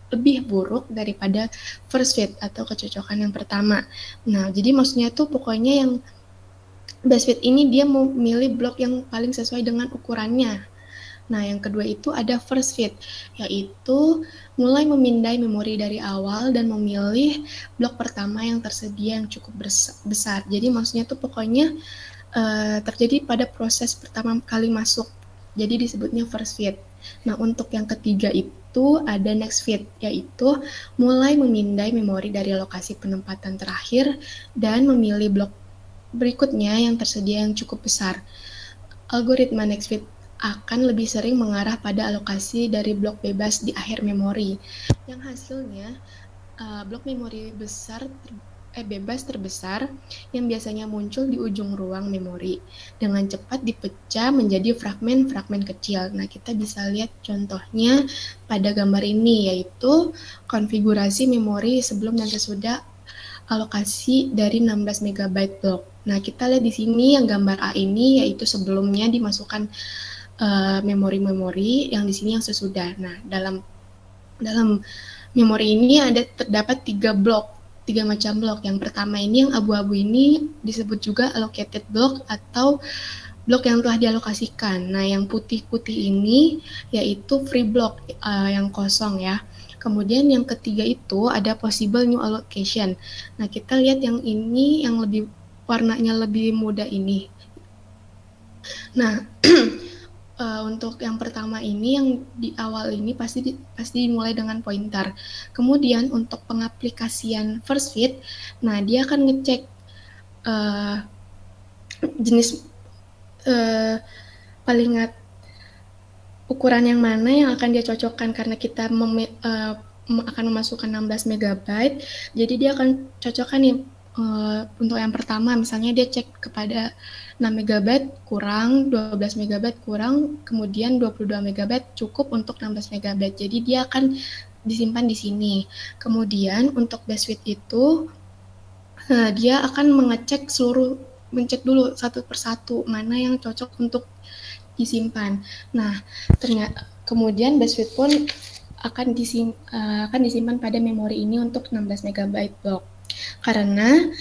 lebih buruk daripada first fit atau kecocokan yang pertama. Nah, jadi maksudnya tuh pokoknya yang best fit ini dia mau milih blok yang paling sesuai dengan ukurannya. Nah, yang kedua itu ada first fit, yaitu mulai memindai memori dari awal dan memilih blok pertama yang tersedia yang cukup besar. Jadi maksudnya tuh pokoknya uh, terjadi pada proses pertama kali masuk. Jadi disebutnya first fit. Nah, untuk yang ketiga itu ada next fit, yaitu mulai memindai memori dari lokasi penempatan terakhir dan memilih blok berikutnya yang tersedia yang cukup besar. Algoritma next fit akan lebih sering mengarah pada alokasi dari blok bebas di akhir memori, yang hasilnya uh, blok memori besar eh, bebas terbesar yang biasanya muncul di ujung ruang memori dengan cepat dipecah menjadi fragmen-fragmen kecil. Nah, kita bisa lihat contohnya pada gambar ini yaitu konfigurasi memori sebelum dan sesudah alokasi dari 16 MB blok. Nah, kita lihat di sini yang gambar A ini yaitu sebelumnya dimasukkan Eh, memori-memori uh, yang di sini yang sesudah. Nah, dalam dalam memori ini ada terdapat tiga blok, tiga macam blok. Yang pertama ini yang abu-abu ini disebut juga allocated block atau blok yang telah dialokasikan. Nah, yang putih-putih ini yaitu free block uh, yang kosong ya. Kemudian yang ketiga itu ada possible new allocation. Nah, kita lihat yang ini yang lebih warnanya lebih muda ini. Nah, uh, untuk yang pertama ini yang di awal ini pasti di, pasti dimulai dengan pointer. Kemudian untuk pengaplikasian first fit, nah dia akan ngecek uh, jenis uh, paling ukuran yang mana yang akan dia cocokkan karena kita mem, uh, akan memasukkan 16 MB. Jadi dia akan cocokkan nih uh, untuk yang pertama misalnya dia cek kepada 6 MB kurang, 12 MB kurang, kemudian 22 MB cukup untuk 16 MB. Jadi dia akan disimpan di sini. Kemudian untuk bandwidth itu uh, dia akan mengecek seluruh mencek dulu satu persatu mana yang cocok untuk disimpan. Nah, ternyata kemudian bandwidth pun akan disim, uh, akan disimpan pada memori ini untuk 16 MB blok. Karena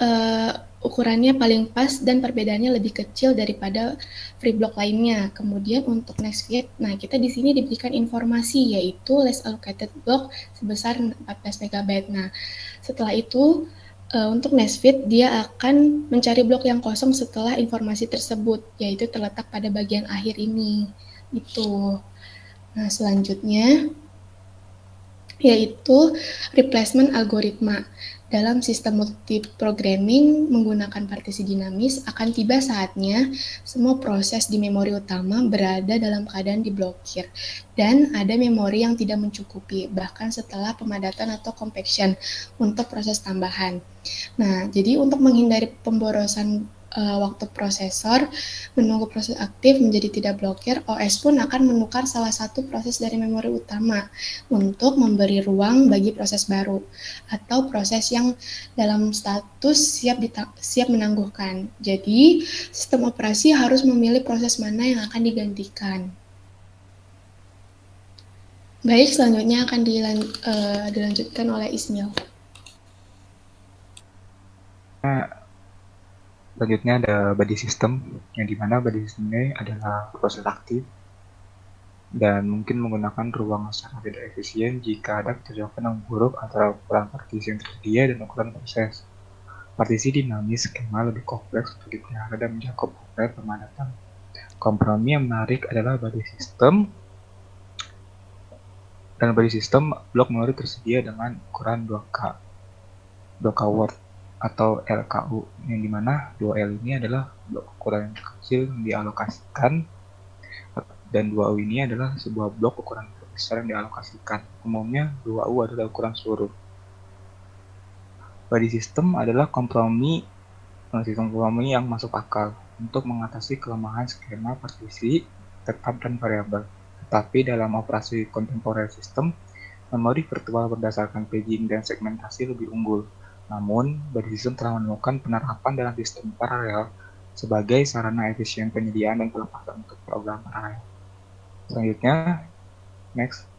uh, ukurannya paling pas dan perbedaannya lebih kecil daripada free block lainnya. Kemudian untuk next fit, nah kita di sini diberikan informasi yaitu less allocated block sebesar 14 MB. Nah, setelah itu uh, untuk next fit dia akan mencari blok yang kosong setelah informasi tersebut yaitu terletak pada bagian akhir ini. Itu. Nah, selanjutnya yaitu replacement algoritma. Dalam sistem multiprogramming menggunakan partisi dinamis akan tiba saatnya semua proses di memori utama berada dalam keadaan diblokir dan ada memori yang tidak mencukupi bahkan setelah pemadatan atau compaction untuk proses tambahan. Nah, jadi untuk menghindari pemborosan uh, waktu prosesor menunggu proses aktif menjadi tidak blokir, OS pun akan menukar salah satu proses dari memori utama untuk memberi ruang bagi proses baru atau proses yang dalam status siap siap menangguhkan. Jadi, sistem operasi harus memilih proses mana yang akan digantikan. Baik, selanjutnya akan dilan, uh, dilanjutkan oleh Ismail. Nah, Selanjutnya ada body system, yang di mana body system ini adalah proses aktif dan mungkin menggunakan ruang secara tidak efisien jika ada kecocokan yang buruk antara ukuran partisi yang tersedia dan ukuran proses. Partisi dinamis skema lebih kompleks untuk dipelihara dan mencakup upaya pemadatan. Kompromi yang menarik adalah body system dan body system blok memori tersedia dengan ukuran 2K 2K word atau LKU yang di mana 2L ini adalah blok ukuran kecil yang dialokasikan dan 2U ini adalah sebuah blok ukuran besar yang dialokasikan. Umumnya 2U adalah ukuran seluruh. Body system adalah kompromi sistem kompromi yang masuk akal untuk mengatasi kelemahan skema partisi tetap dan variabel. Tetapi dalam operasi kontemporer sistem, memori virtual berdasarkan paging dan segmentasi lebih unggul namun, system telah menemukan penerapan dalam sistem paralel sebagai sarana efisien penyediaan dan pelepasan untuk program array. Selanjutnya, next.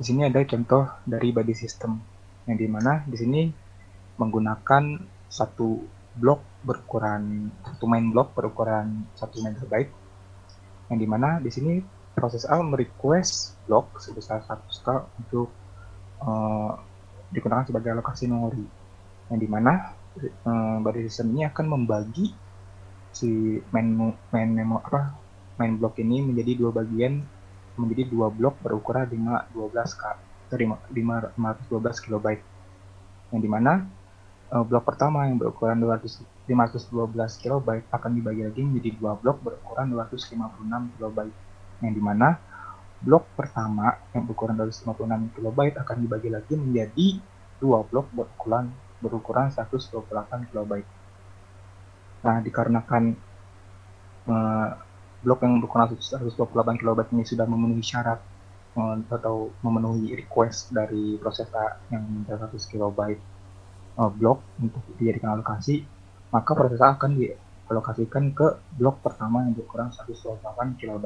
Di sini ada contoh dari body system yang di mana di sini menggunakan satu blok berukuran satu main blok berukuran satu megabyte yang di mana di sini proses A merequest blok sebesar satu skala untuk uh, digunakan sebagai alokasi memori yang di mana uh, body system ini akan membagi si main main memo apa main blok ini menjadi dua bagian menjadi dua blok berukuran 512 k 512 kilobyte. Yang di mana uh, blok pertama yang berukuran 200, 512 kilobyte akan dibagi lagi menjadi dua blok berukuran 256 kilobyte. Yang di mana blok pertama yang berukuran 256 kilobyte akan dibagi lagi menjadi dua blok berukuran berukuran 128 kilobyte. Nah, dikarenakan uh, blok yang berukuran 128 KB ini sudah memenuhi syarat uh, atau memenuhi request dari proses A yang minta 100 KB uh, blok untuk dijadikan alokasi, maka proses A akan dialokasikan ke blok pertama yang berukuran 128 KB.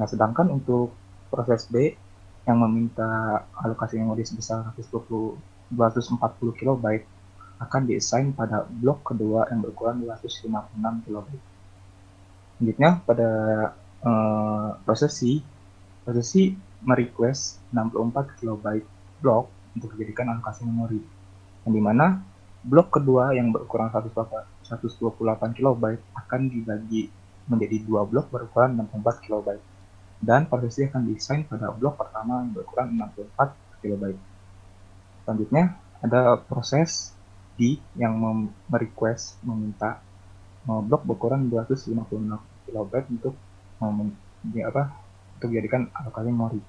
Nah, sedangkan untuk proses B yang meminta alokasi memori sebesar 120 240 KB akan diassign pada blok kedua yang berukuran 256 KB. Selanjutnya pada uh, proses C, proses C merequest 64 KB blok untuk dijadikan alokasi memori. Yang di mana blok kedua yang berukuran 128 KB akan dibagi menjadi dua blok berukuran 64 KB. Dan C akan desain pada blok pertama yang berukuran 64 KB. Selanjutnya ada proses D yang merequest meminta blok berukuran 256 kilobyte untuk di apa untuk dijadikan alokasi memori.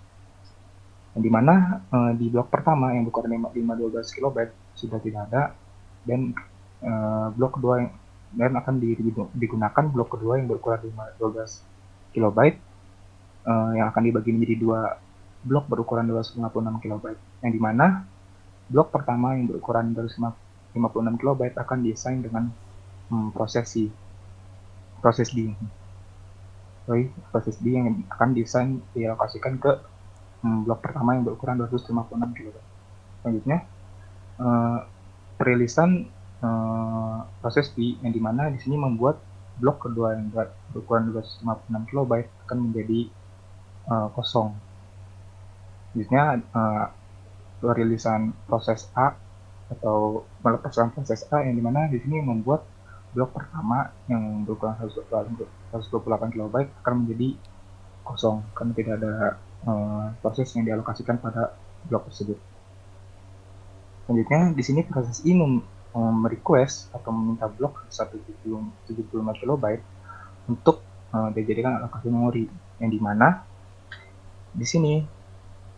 Yang di mana uh, di blok pertama yang berukuran 512 kilobyte sudah tidak ada dan uh, blok kedua yang dan akan digunakan blok kedua yang berukuran 512 kilobyte uh, yang akan dibagi menjadi dua blok berukuran 256 kilobyte yang di mana blok pertama yang berukuran 256 kilobyte akan desain dengan um, proses C proses D sorry proses D yang akan desain dialokasikan ke hmm, blok pertama yang berukuran 256 kB. Selanjutnya uh, perilisan uh, proses B yang di mana di sini membuat blok kedua yang berukuran 256 kB akan menjadi uh, kosong. Selanjutnya uh, perilisan proses A atau melepaskan proses A yang di mana di sini membuat blok pertama yang berukuran 128 KB akan menjadi kosong karena tidak ada uh, proses yang dialokasikan pada blok tersebut. Selanjutnya di sini proses ini merequest atau meminta blok 175 KB untuk uh, dijadikan alokasi memori yang di mana di sini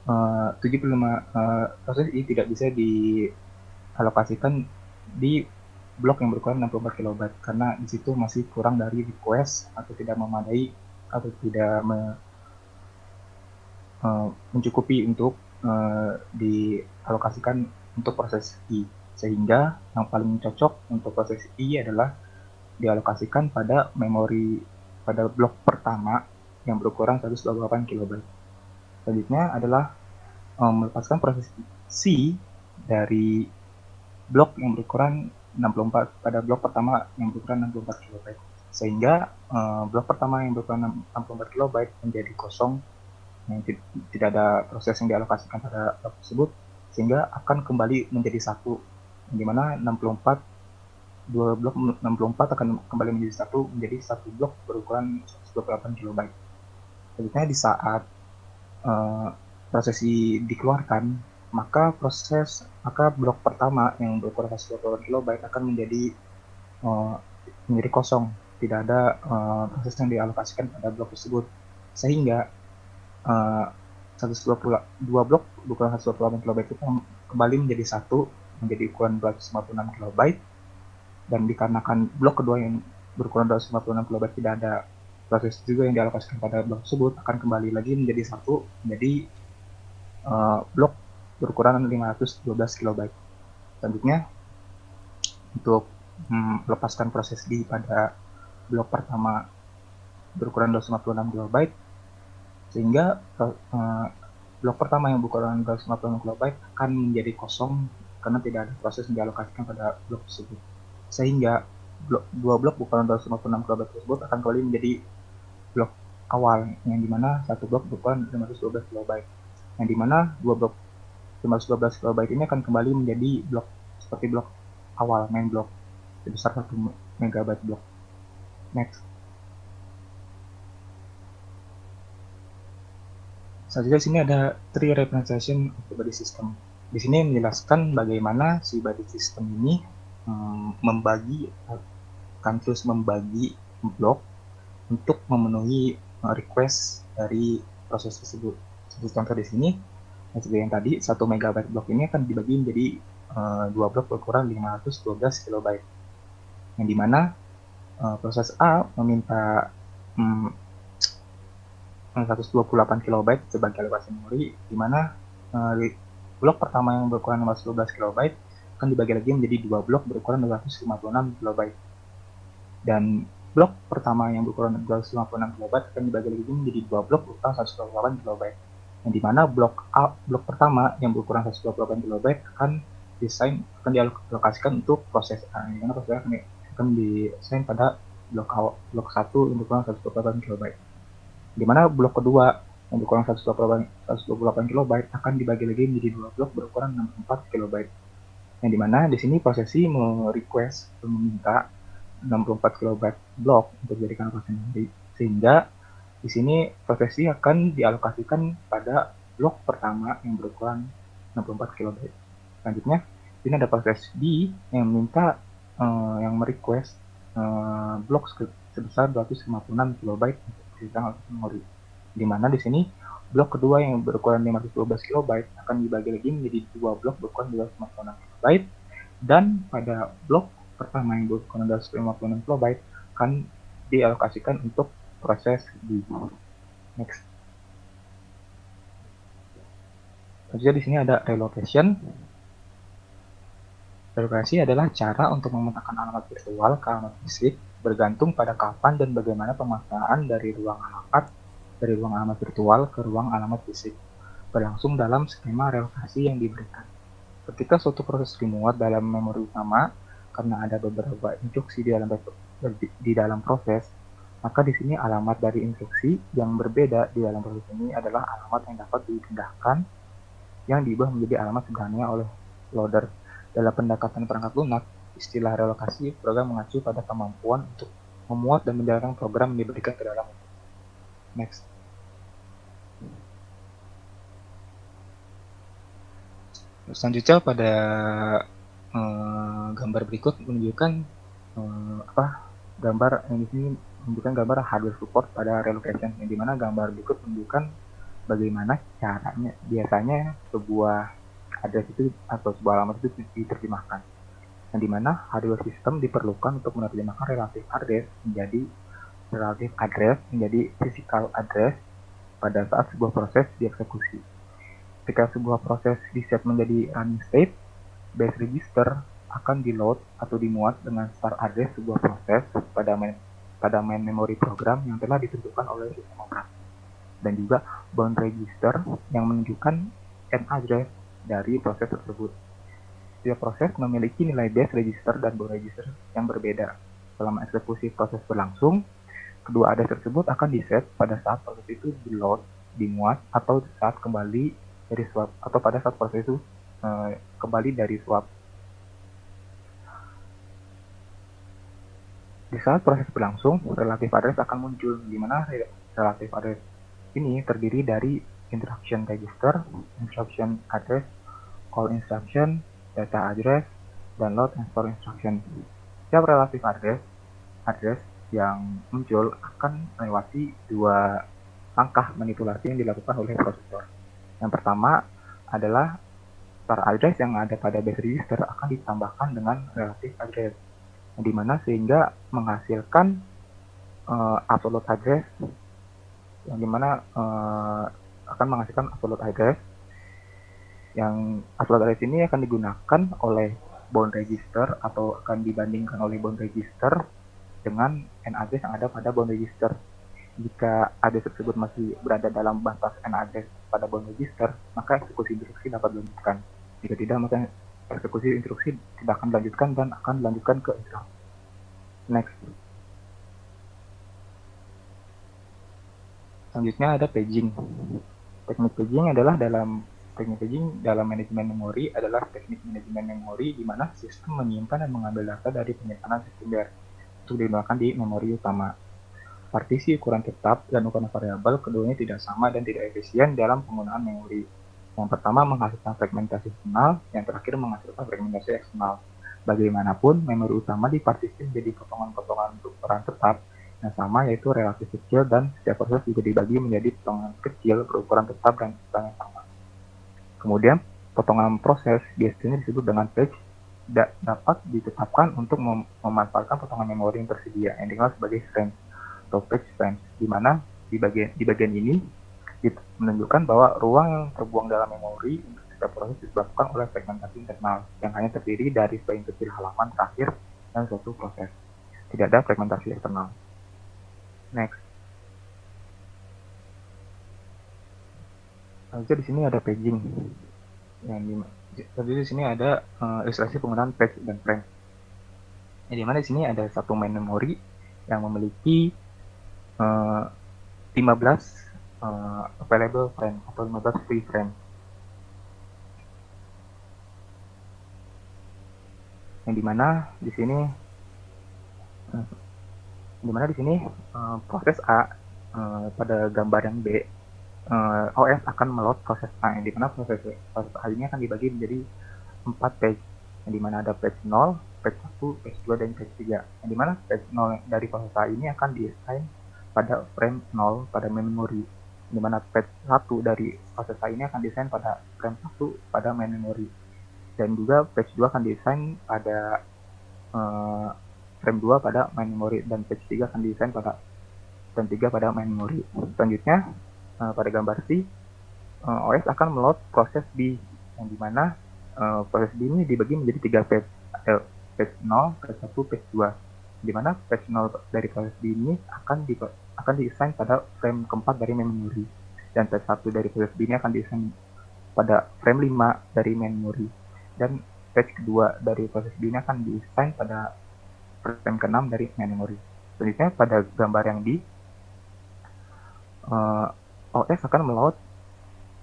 uh, 75 uh, proses ini tidak bisa dialokasikan di blok yang berukuran 64 KB karena di situ masih kurang dari request atau tidak memadai atau tidak me, uh, mencukupi untuk uh, dialokasikan untuk proses I sehingga yang paling cocok untuk proses I adalah dialokasikan pada memori pada blok pertama yang berukuran 128 KB. Selanjutnya adalah um, melepaskan proses C dari blok yang berukuran 64 pada blok pertama yang berukuran 64 KB sehingga uh, blok pertama yang berukuran 64 KB menjadi kosong yang tidak ada proses yang dialokasikan pada blok tersebut sehingga akan kembali menjadi satu yang di mana 64 dua blok 64 akan kembali menjadi satu menjadi satu blok berukuran 128 KB selanjutnya di saat uh, prosesi dikeluarkan maka proses maka blok pertama yang berukuran 128 KB akan menjadi uh, menjadi kosong. Tidak ada uh, proses yang dialokasikan pada blok tersebut. Sehingga uh, 122 blok berukuran 128 KB itu kembali menjadi satu menjadi ukuran 256 KB dan dikarenakan blok kedua yang berukuran 256 KB tidak ada proses juga yang dialokasikan pada blok tersebut akan kembali lagi menjadi satu menjadi uh, blok berukuran 512 KB. Selanjutnya, untuk hmm, melepaskan proses D pada blok pertama berukuran 256 KB sehingga uh, blok pertama yang berukuran 256 KB akan menjadi kosong karena tidak ada proses yang dialokasikan pada blok tersebut sehingga blok, dua blok berukuran 256 KB tersebut akan kembali menjadi blok awal yang di mana satu blok berukuran 512 KB yang di mana dua blok 512 KB ini akan kembali menjadi blok seperti blok awal main blok sebesar 1 MB blok. Next. Selanjutnya sini ada three representation of the body system. Di sini menjelaskan bagaimana si body system ini um, membagi akan terus membagi blok untuk memenuhi uh, request dari proses tersebut. Seperti contoh di sini, seperti yang tadi, 1 MB blok ini akan dibagi menjadi uh, dua blok berukuran 512 KB. Yang di mana uh, proses A meminta um, 128 KB sebagai alokasi memori, di mana uh, blok pertama yang berukuran 512 KB akan dibagi lagi menjadi dua blok berukuran 256 KB. Dan blok pertama yang berukuran 256 KB akan dibagi lagi menjadi dua blok berukuran 128 KB. Yang di mana blok A, blok pertama yang berukuran 128 KB akan desain akan dialokasikan untuk proses A. Yang mana proses A akan, akan desain pada blok A, blok 1 yang berukuran 128 KB. Di mana blok kedua yang berukuran 128, 128 KB akan dibagi lagi menjadi dua blok berukuran 64 KB. Yang di mana di sini prosesi merequest meminta 64 KB blok untuk dijadikan lokasi memori. Sehingga di sini prosesi akan dialokasikan pada blok pertama yang berukuran 64 KB. Selanjutnya, ini ada proses D yang minta uh, yang merequest uh, blok sebesar 256 KB untuk dijadikan lokasi memori. Di mana di sini blok kedua yang berukuran 512 KB akan dibagi lagi menjadi dua blok berukuran 256 KB dan pada blok pertama yang berukuran 256 KB akan dialokasikan untuk proses di next. Selanjutnya di sini ada relocation. Relokasi adalah cara untuk memetakan alamat virtual ke alamat fisik bergantung pada kapan dan bagaimana pemaknaan dari ruang alamat dari ruang alamat virtual ke ruang alamat fisik berlangsung dalam skema relokasi yang diberikan. Ketika suatu proses dimuat dalam memori utama, karena ada beberapa instruksi di dalam di dalam proses, maka di sini alamat dari instruksi yang berbeda di dalam proses ini adalah alamat yang dapat dipindahkan yang diubah menjadi alamat sebenarnya oleh loader. Dalam pendekatan perangkat lunak, istilah relokasi program mengacu pada kemampuan untuk memuat dan menjalankan program yang diberikan ke dalam. Next. Selanjutnya pada uh, gambar berikut menunjukkan uh, apa gambar yang di sini menunjukkan gambar hardware support pada relocation yang di mana gambar berikut menunjukkan bagaimana caranya biasanya sebuah address itu atau sebuah alamat itu diterjemahkan yang di mana hardware system diperlukan untuk menerjemahkan relatif address menjadi relatif address menjadi physical address pada saat sebuah proses dieksekusi. Ketika sebuah proses di set menjadi running state, base register akan di load atau dimuat dengan start address sebuah proses pada main pada main memori program yang telah ditentukan oleh sistem operasi dan juga bound register yang menunjukkan end address dari proses tersebut. Setiap proses memiliki nilai base register dan bound register yang berbeda. Selama eksekusi proses berlangsung, kedua address tersebut akan diset pada saat proses itu di load, dimuat, atau saat kembali dari swap atau pada saat proses itu uh, kembali dari swap. Di saat proses berlangsung, relatif address akan muncul, di mana relatif address ini terdiri dari instruction register, instruction address, call instruction, data address, dan load and store instruction. Setiap relatif address, address yang muncul akan melewati dua langkah manipulasi yang dilakukan oleh prosesor. Yang pertama adalah star address yang ada pada base register akan ditambahkan dengan relatif address. Di mana sehingga menghasilkan uh, absolute address yang di mana uh, akan menghasilkan absolute address. Yang absolute address ini akan digunakan oleh bound register atau akan dibandingkan oleh bound register dengan n address yang ada pada bound register. Jika address tersebut masih berada dalam batas n address pada bound register, maka eksekusi instruksi dapat dilanjutkan. Jika tidak, maka eksekusi instruksi tidak akan dilanjutkan dan akan dilanjutkan ke interrupt. Next. Selanjutnya ada paging. Teknik paging adalah dalam teknik paging dalam manajemen memori adalah teknik manajemen memori di mana sistem menyimpan dan mengambil data dari penyimpanan sekunder untuk digunakan di memori utama. Partisi ukuran tetap dan ukuran variabel keduanya tidak sama dan tidak efisien dalam penggunaan memori. Yang pertama menghasilkan fragmentasi internal, yang terakhir menghasilkan fragmentasi eksternal. Bagaimanapun, memori utama dipartisi menjadi potongan-potongan ukuran tetap yang sama yaitu relatif kecil dan setiap proses juga dibagi menjadi potongan kecil berukuran tetap dan ukuran yang sama. Kemudian potongan proses biasanya disebut dengan page da dapat ditetapkan untuk mem memanfaatkan potongan memori yang tersedia yang dikenal sebagai frame atau page frame di mana di bagian di bagian ini menunjukkan bahwa ruang yang terbuang dalam memori untuk setiap proses disebabkan oleh fragmentasi internal yang hanya terdiri dari sebagian kecil halaman terakhir dan suatu proses. Tidak ada fragmentasi eksternal. Next. Selanjutnya di sini ada paging. Yang di, jadi di sini ada uh, ilustrasi penggunaan page dan frame. Yang di mana di sini ada satu main memori yang memiliki uh, 15 uh, available frame atau 15 free frame. Yang di mana di sini. Uh, di mana di sini? Uh, proses A uh, pada gambar yang B uh, OS akan meload proses A. Yang di mana proses, proses A ini akan dibagi menjadi 4 page. Yang di mana ada page 0, page 1, page 2, dan page 3 yang di mana page 0 dari proses A ini akan diassign pada frame 0 pada main memory di mana page 1 dari proses A ini akan diassign pada frame 1 pada main memory dan juga page 2 akan diassign pada uh, frame 2 pada main memory dan page 3 akan desain pada frame 3 pada main memory. Selanjutnya uh, pada gambar C, uh, eh, OS akan meload proses B yang di mana uh, proses B ini dibagi menjadi tiga page, ada page 0, page 1, page 2. Di mana page 0 dari proses B ini akan di akan desain pada frame keempat dari main memory. Dan page 1 dari proses B ini akan desain pada frame 5 dari main memory. Dan page kedua dari proses ini akan desain pada frame ke-6 dari main memory. Selanjutnya pada gambar yang di uh, eh, OS akan meload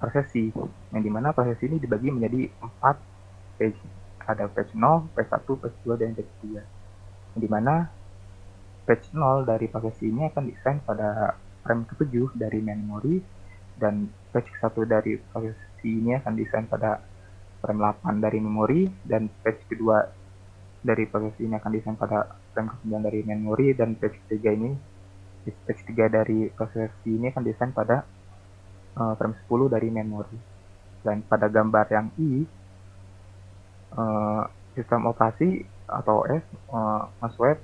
prosesi yang di mana prosesi ini dibagi menjadi 4 page ada page 0, page 1, page 2, dan page 3 yang di mana page 0 dari prosesi ini akan desain pada frame ke-7 dari memory dan page 1 dari prosesi ini akan desain pada frame 8 dari memori dan page kedua dari proses ini akan desain pada frame ke-9 dari memori dan page 3 ini page 3 dari proses ini akan desain pada uh, frame 10 dari memori dan pada gambar yang I uh, sistem operasi atau OS uh, swipe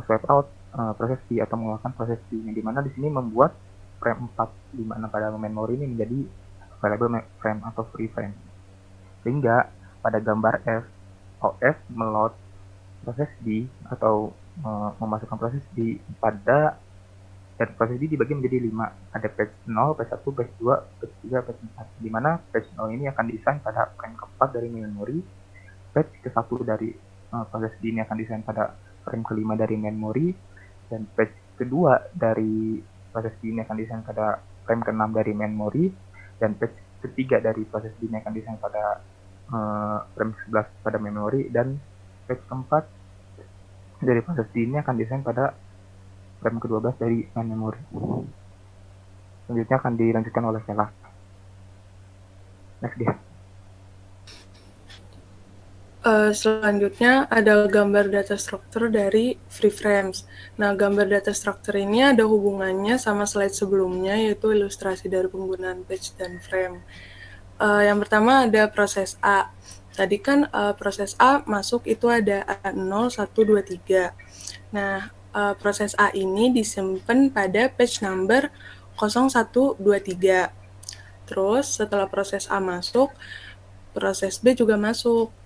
swipe out uh, proses C atau mengeluarkan proses C yang di mana di sini membuat frame 4 di mana pada memori ini menjadi variable frame atau free frame. Sehingga pada gambar F OS meload proses D atau uh, memasukkan proses D pada dan proses D dibagi menjadi 5 ada page 0, page 1, page 2, page 3, page 4 di mana page 0 ini akan desain pada frame keempat dari memori page ke 1 dari uh, proses D ini akan desain pada frame kelima dari memori dan page kedua dari proses ini akan desain pada frame ke-6 dari memori dan page ketiga dari proses ini akan desain pada uh, frame 11 pada memori dan page keempat dari proses ini akan desain pada frame ke-12 dari main memory. Selanjutnya akan dilanjutkan oleh Sela. Next dia. Uh, selanjutnya ada gambar data structure dari free frames. Nah, gambar data structure ini ada hubungannya sama slide sebelumnya, yaitu ilustrasi dari penggunaan page dan frame. Uh, yang pertama ada proses A. Tadi kan uh, proses A masuk itu ada A0, 1, 2, 3. Nah, uh, proses A ini disimpan pada page number 0123. Terus setelah proses A masuk, proses B juga masuk.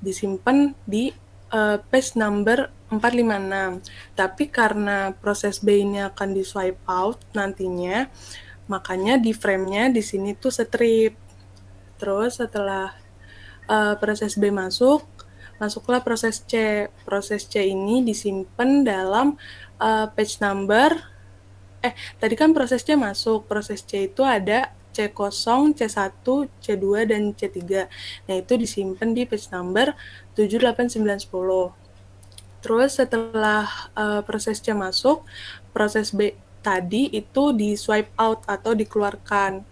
Disimpan di uh, page number 456. Tapi karena proses B ini akan di swipe out nantinya, makanya di frame-nya di sini tuh strip. Terus setelah uh, proses B masuk, masuklah proses C. Proses C ini disimpan dalam uh, page number eh tadi kan proses C masuk. Proses C itu ada C0, C1, C2, dan C3. Nah, itu disimpan di page number 7, 8, 9, 10. Terus setelah uh, proses C masuk, proses B tadi itu di swipe out atau dikeluarkan.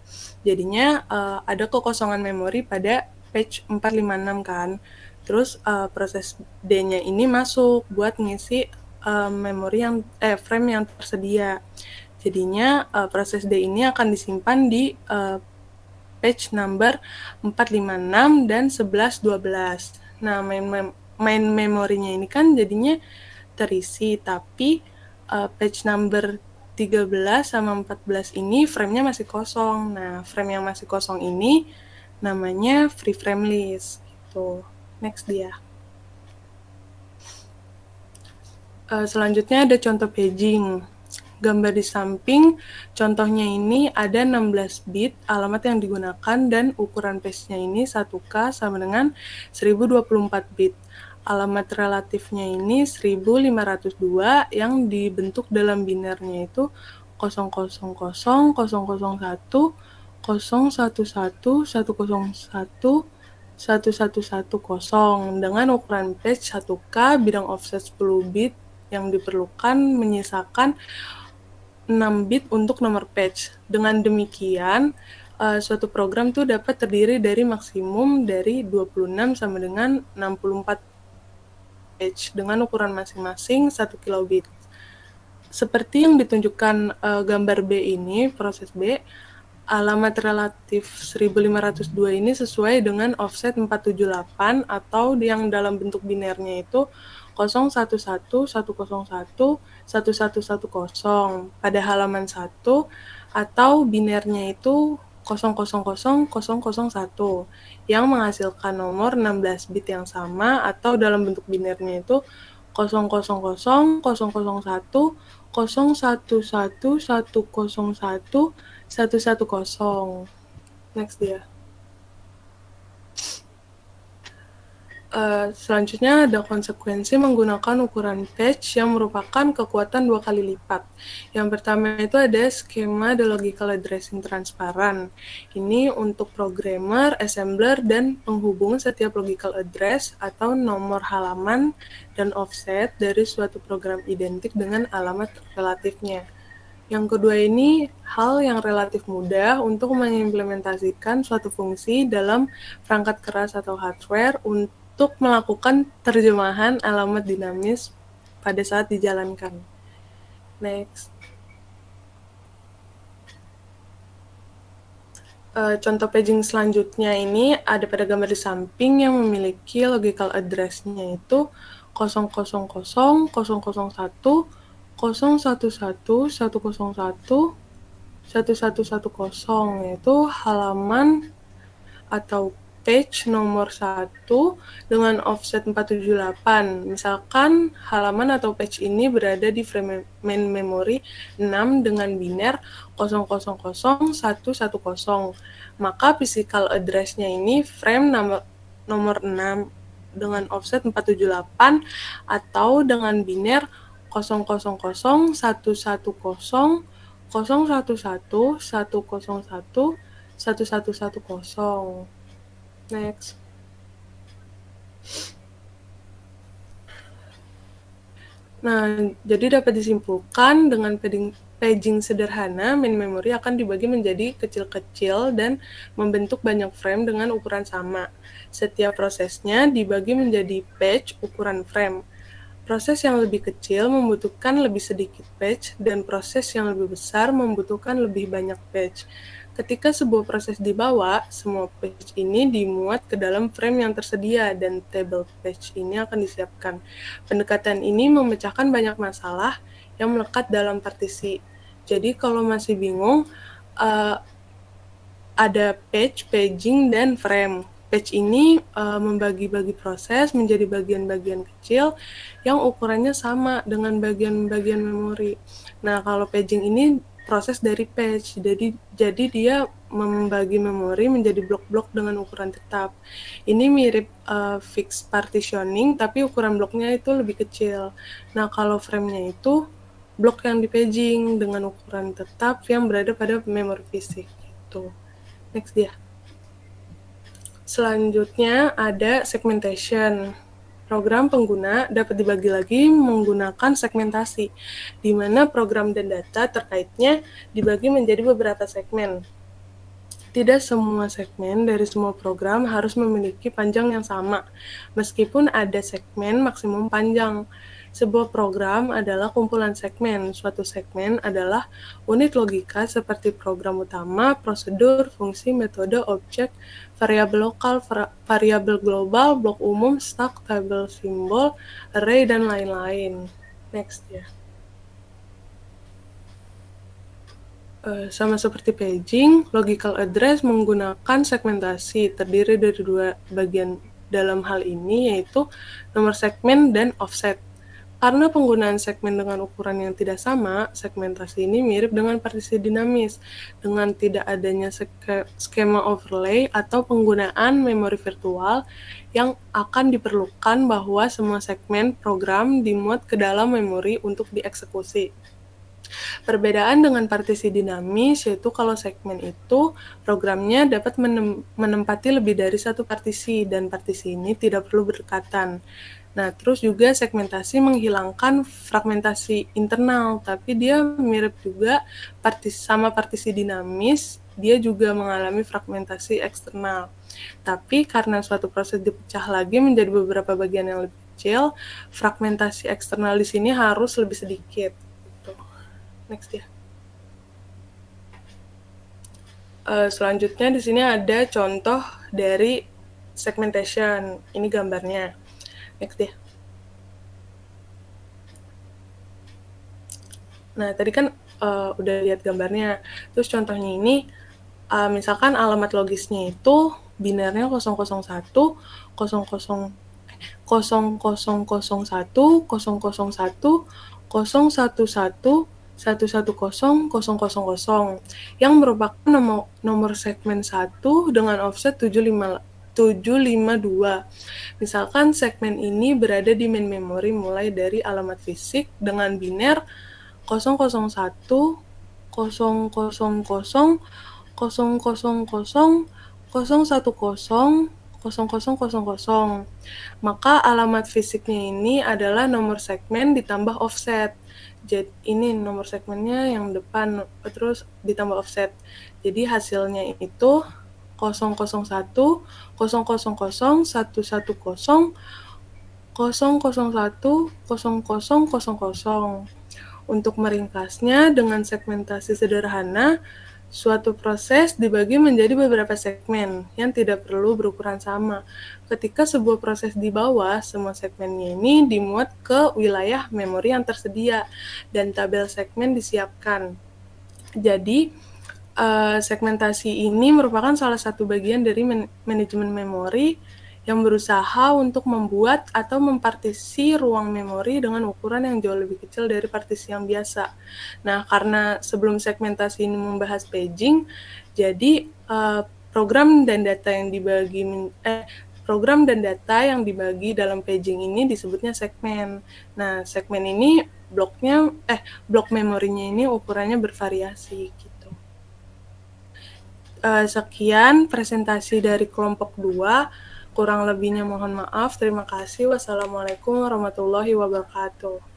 Jadinya uh, ada kekosongan memori pada page 456 kan. Terus uh, proses D-nya ini masuk buat ngisi uh, memori yang eh frame yang tersedia. Jadinya uh, proses D ini akan disimpan di uh, page number 456 dan 1112. Nah, main main memorinya ini kan jadinya terisi, tapi uh, page number 13 sama 14 ini frame-nya masih kosong. Nah, frame yang masih kosong ini namanya free frame list gitu. Next dia. Uh, selanjutnya ada contoh paging. Gambar di samping, contohnya ini ada 16 bit alamat yang digunakan dan ukuran page-nya ini 1K sama dengan 1024 bit. Alamat relatifnya ini 1502 yang dibentuk dalam binernya itu 000, 001, 011, 101, 1110 dengan ukuran page 1K bidang offset 10 bit yang diperlukan menyisakan 6 bit untuk nomor page. Dengan demikian, uh, suatu program itu dapat terdiri dari maksimum dari 26 sama dengan 64 page dengan ukuran masing-masing 1 kilobit. Seperti yang ditunjukkan uh, gambar B ini, proses B, alamat relatif 1502 ini sesuai dengan offset 478 atau yang dalam bentuk binernya itu 011 101 1110 pada halaman 1 atau binernya itu 000001 yang menghasilkan nomor 16 bit yang sama atau dalam bentuk binernya itu 000 001 011 101 110. Next dia. Uh, selanjutnya ada konsekuensi menggunakan ukuran patch yang merupakan kekuatan dua kali lipat. Yang pertama itu ada skema the logical addressing transparan. Ini untuk programmer, assembler, dan penghubung setiap logical address atau nomor halaman dan offset dari suatu program identik dengan alamat relatifnya. Yang kedua ini hal yang relatif mudah untuk mengimplementasikan suatu fungsi dalam perangkat keras atau hardware untuk melakukan terjemahan alamat dinamis pada saat dijalankan. Next. Uh, contoh paging selanjutnya ini ada pada gambar di samping yang memiliki logical address-nya itu 000 001 011 101 1110 yaitu halaman atau page nomor 1 dengan offset 478. Misalkan halaman atau page ini berada di frame main memory 6 dengan biner 000110. Maka physical address-nya ini frame nomor, nomor 6 dengan offset 478 atau dengan biner 000 110 011 101 101 1110. Next. Nah, jadi dapat disimpulkan dengan paging, sederhana, main memory akan dibagi menjadi kecil-kecil dan membentuk banyak frame dengan ukuran sama. Setiap prosesnya dibagi menjadi page ukuran frame. Proses yang lebih kecil membutuhkan lebih sedikit patch, dan proses yang lebih besar membutuhkan lebih banyak patch. Ketika sebuah proses dibawa, semua patch ini dimuat ke dalam frame yang tersedia, dan table patch ini akan disiapkan. Pendekatan ini memecahkan banyak masalah yang melekat dalam partisi. Jadi kalau masih bingung, uh, ada page, paging, dan frame. patch ini uh, membagi-bagi proses menjadi bagian-bagian kecil yang ukurannya sama dengan bagian-bagian memori. Nah, kalau paging ini proses dari patch, jadi jadi dia membagi memori menjadi blok-blok dengan ukuran tetap. Ini mirip uh, fixed partitioning, tapi ukuran bloknya itu lebih kecil. Nah, kalau framenya itu blok yang di paging dengan ukuran tetap yang berada pada memori fisik. Gitu. Next dia. Selanjutnya ada segmentation. Program pengguna dapat dibagi lagi menggunakan segmentasi, di mana program dan data terkaitnya dibagi menjadi beberapa segmen. Tidak semua segmen dari semua program harus memiliki panjang yang sama, meskipun ada segmen maksimum panjang. Sebuah program adalah kumpulan segmen. Suatu segmen adalah unit logika seperti program utama, prosedur, fungsi, metode, objek, variabel lokal, variabel global, blok umum, stack, tabel simbol, array, dan lain-lain. Next ya. Uh, sama seperti paging, logical address menggunakan segmentasi terdiri dari dua bagian dalam hal ini yaitu nomor segmen dan offset. Karena penggunaan segmen dengan ukuran yang tidak sama, segmentasi ini mirip dengan partisi dinamis, dengan tidak adanya skema overlay atau penggunaan memori virtual yang akan diperlukan bahwa semua segmen program dimuat ke dalam memori untuk dieksekusi. Perbedaan dengan partisi dinamis yaitu kalau segmen itu programnya dapat menempati lebih dari satu partisi dan partisi ini tidak perlu berdekatan. Nah, terus juga segmentasi menghilangkan fragmentasi internal, tapi dia mirip juga partisi, sama partisi dinamis, dia juga mengalami fragmentasi eksternal. Tapi karena suatu proses dipecah lagi menjadi beberapa bagian yang lebih kecil, fragmentasi eksternal di sini harus lebih sedikit. Gitu. Next ya. Uh, selanjutnya di sini ada contoh dari segmentation. Ini gambarnya deh. Nah tadi kan uh, udah lihat gambarnya. Terus contohnya ini uh, misalkan alamat logisnya itu binernya 001 00 0001 001 011 110 yang merupakan nomor, nomor segmen 1 dengan offset 75 752. Misalkan segmen ini berada di main memory mulai dari alamat fisik dengan biner 001 000 000 000 010 0000. Maka alamat fisiknya ini adalah nomor segmen ditambah offset. Jadi ini nomor segmennya yang depan terus ditambah offset. Jadi hasilnya itu 001 000 110 001 0000. Untuk meringkasnya dengan segmentasi sederhana, suatu proses dibagi menjadi beberapa segmen yang tidak perlu berukuran sama. Ketika sebuah proses di bawah, semua segmennya ini dimuat ke wilayah memori yang tersedia dan tabel segmen disiapkan. Jadi, uh, segmentasi ini merupakan salah satu bagian dari man manajemen memori yang berusaha untuk membuat atau mempartisi ruang memori dengan ukuran yang jauh lebih kecil dari partisi yang biasa. Nah, karena sebelum segmentasi ini membahas paging, jadi uh, program dan data yang dibagi eh, program dan data yang dibagi dalam paging ini disebutnya segmen. Nah, segmen ini bloknya eh blok memorinya ini ukurannya bervariasi gitu. Uh, sekian presentasi dari kelompok 2. Kurang lebihnya mohon maaf. Terima kasih. Wassalamualaikum warahmatullahi wabarakatuh.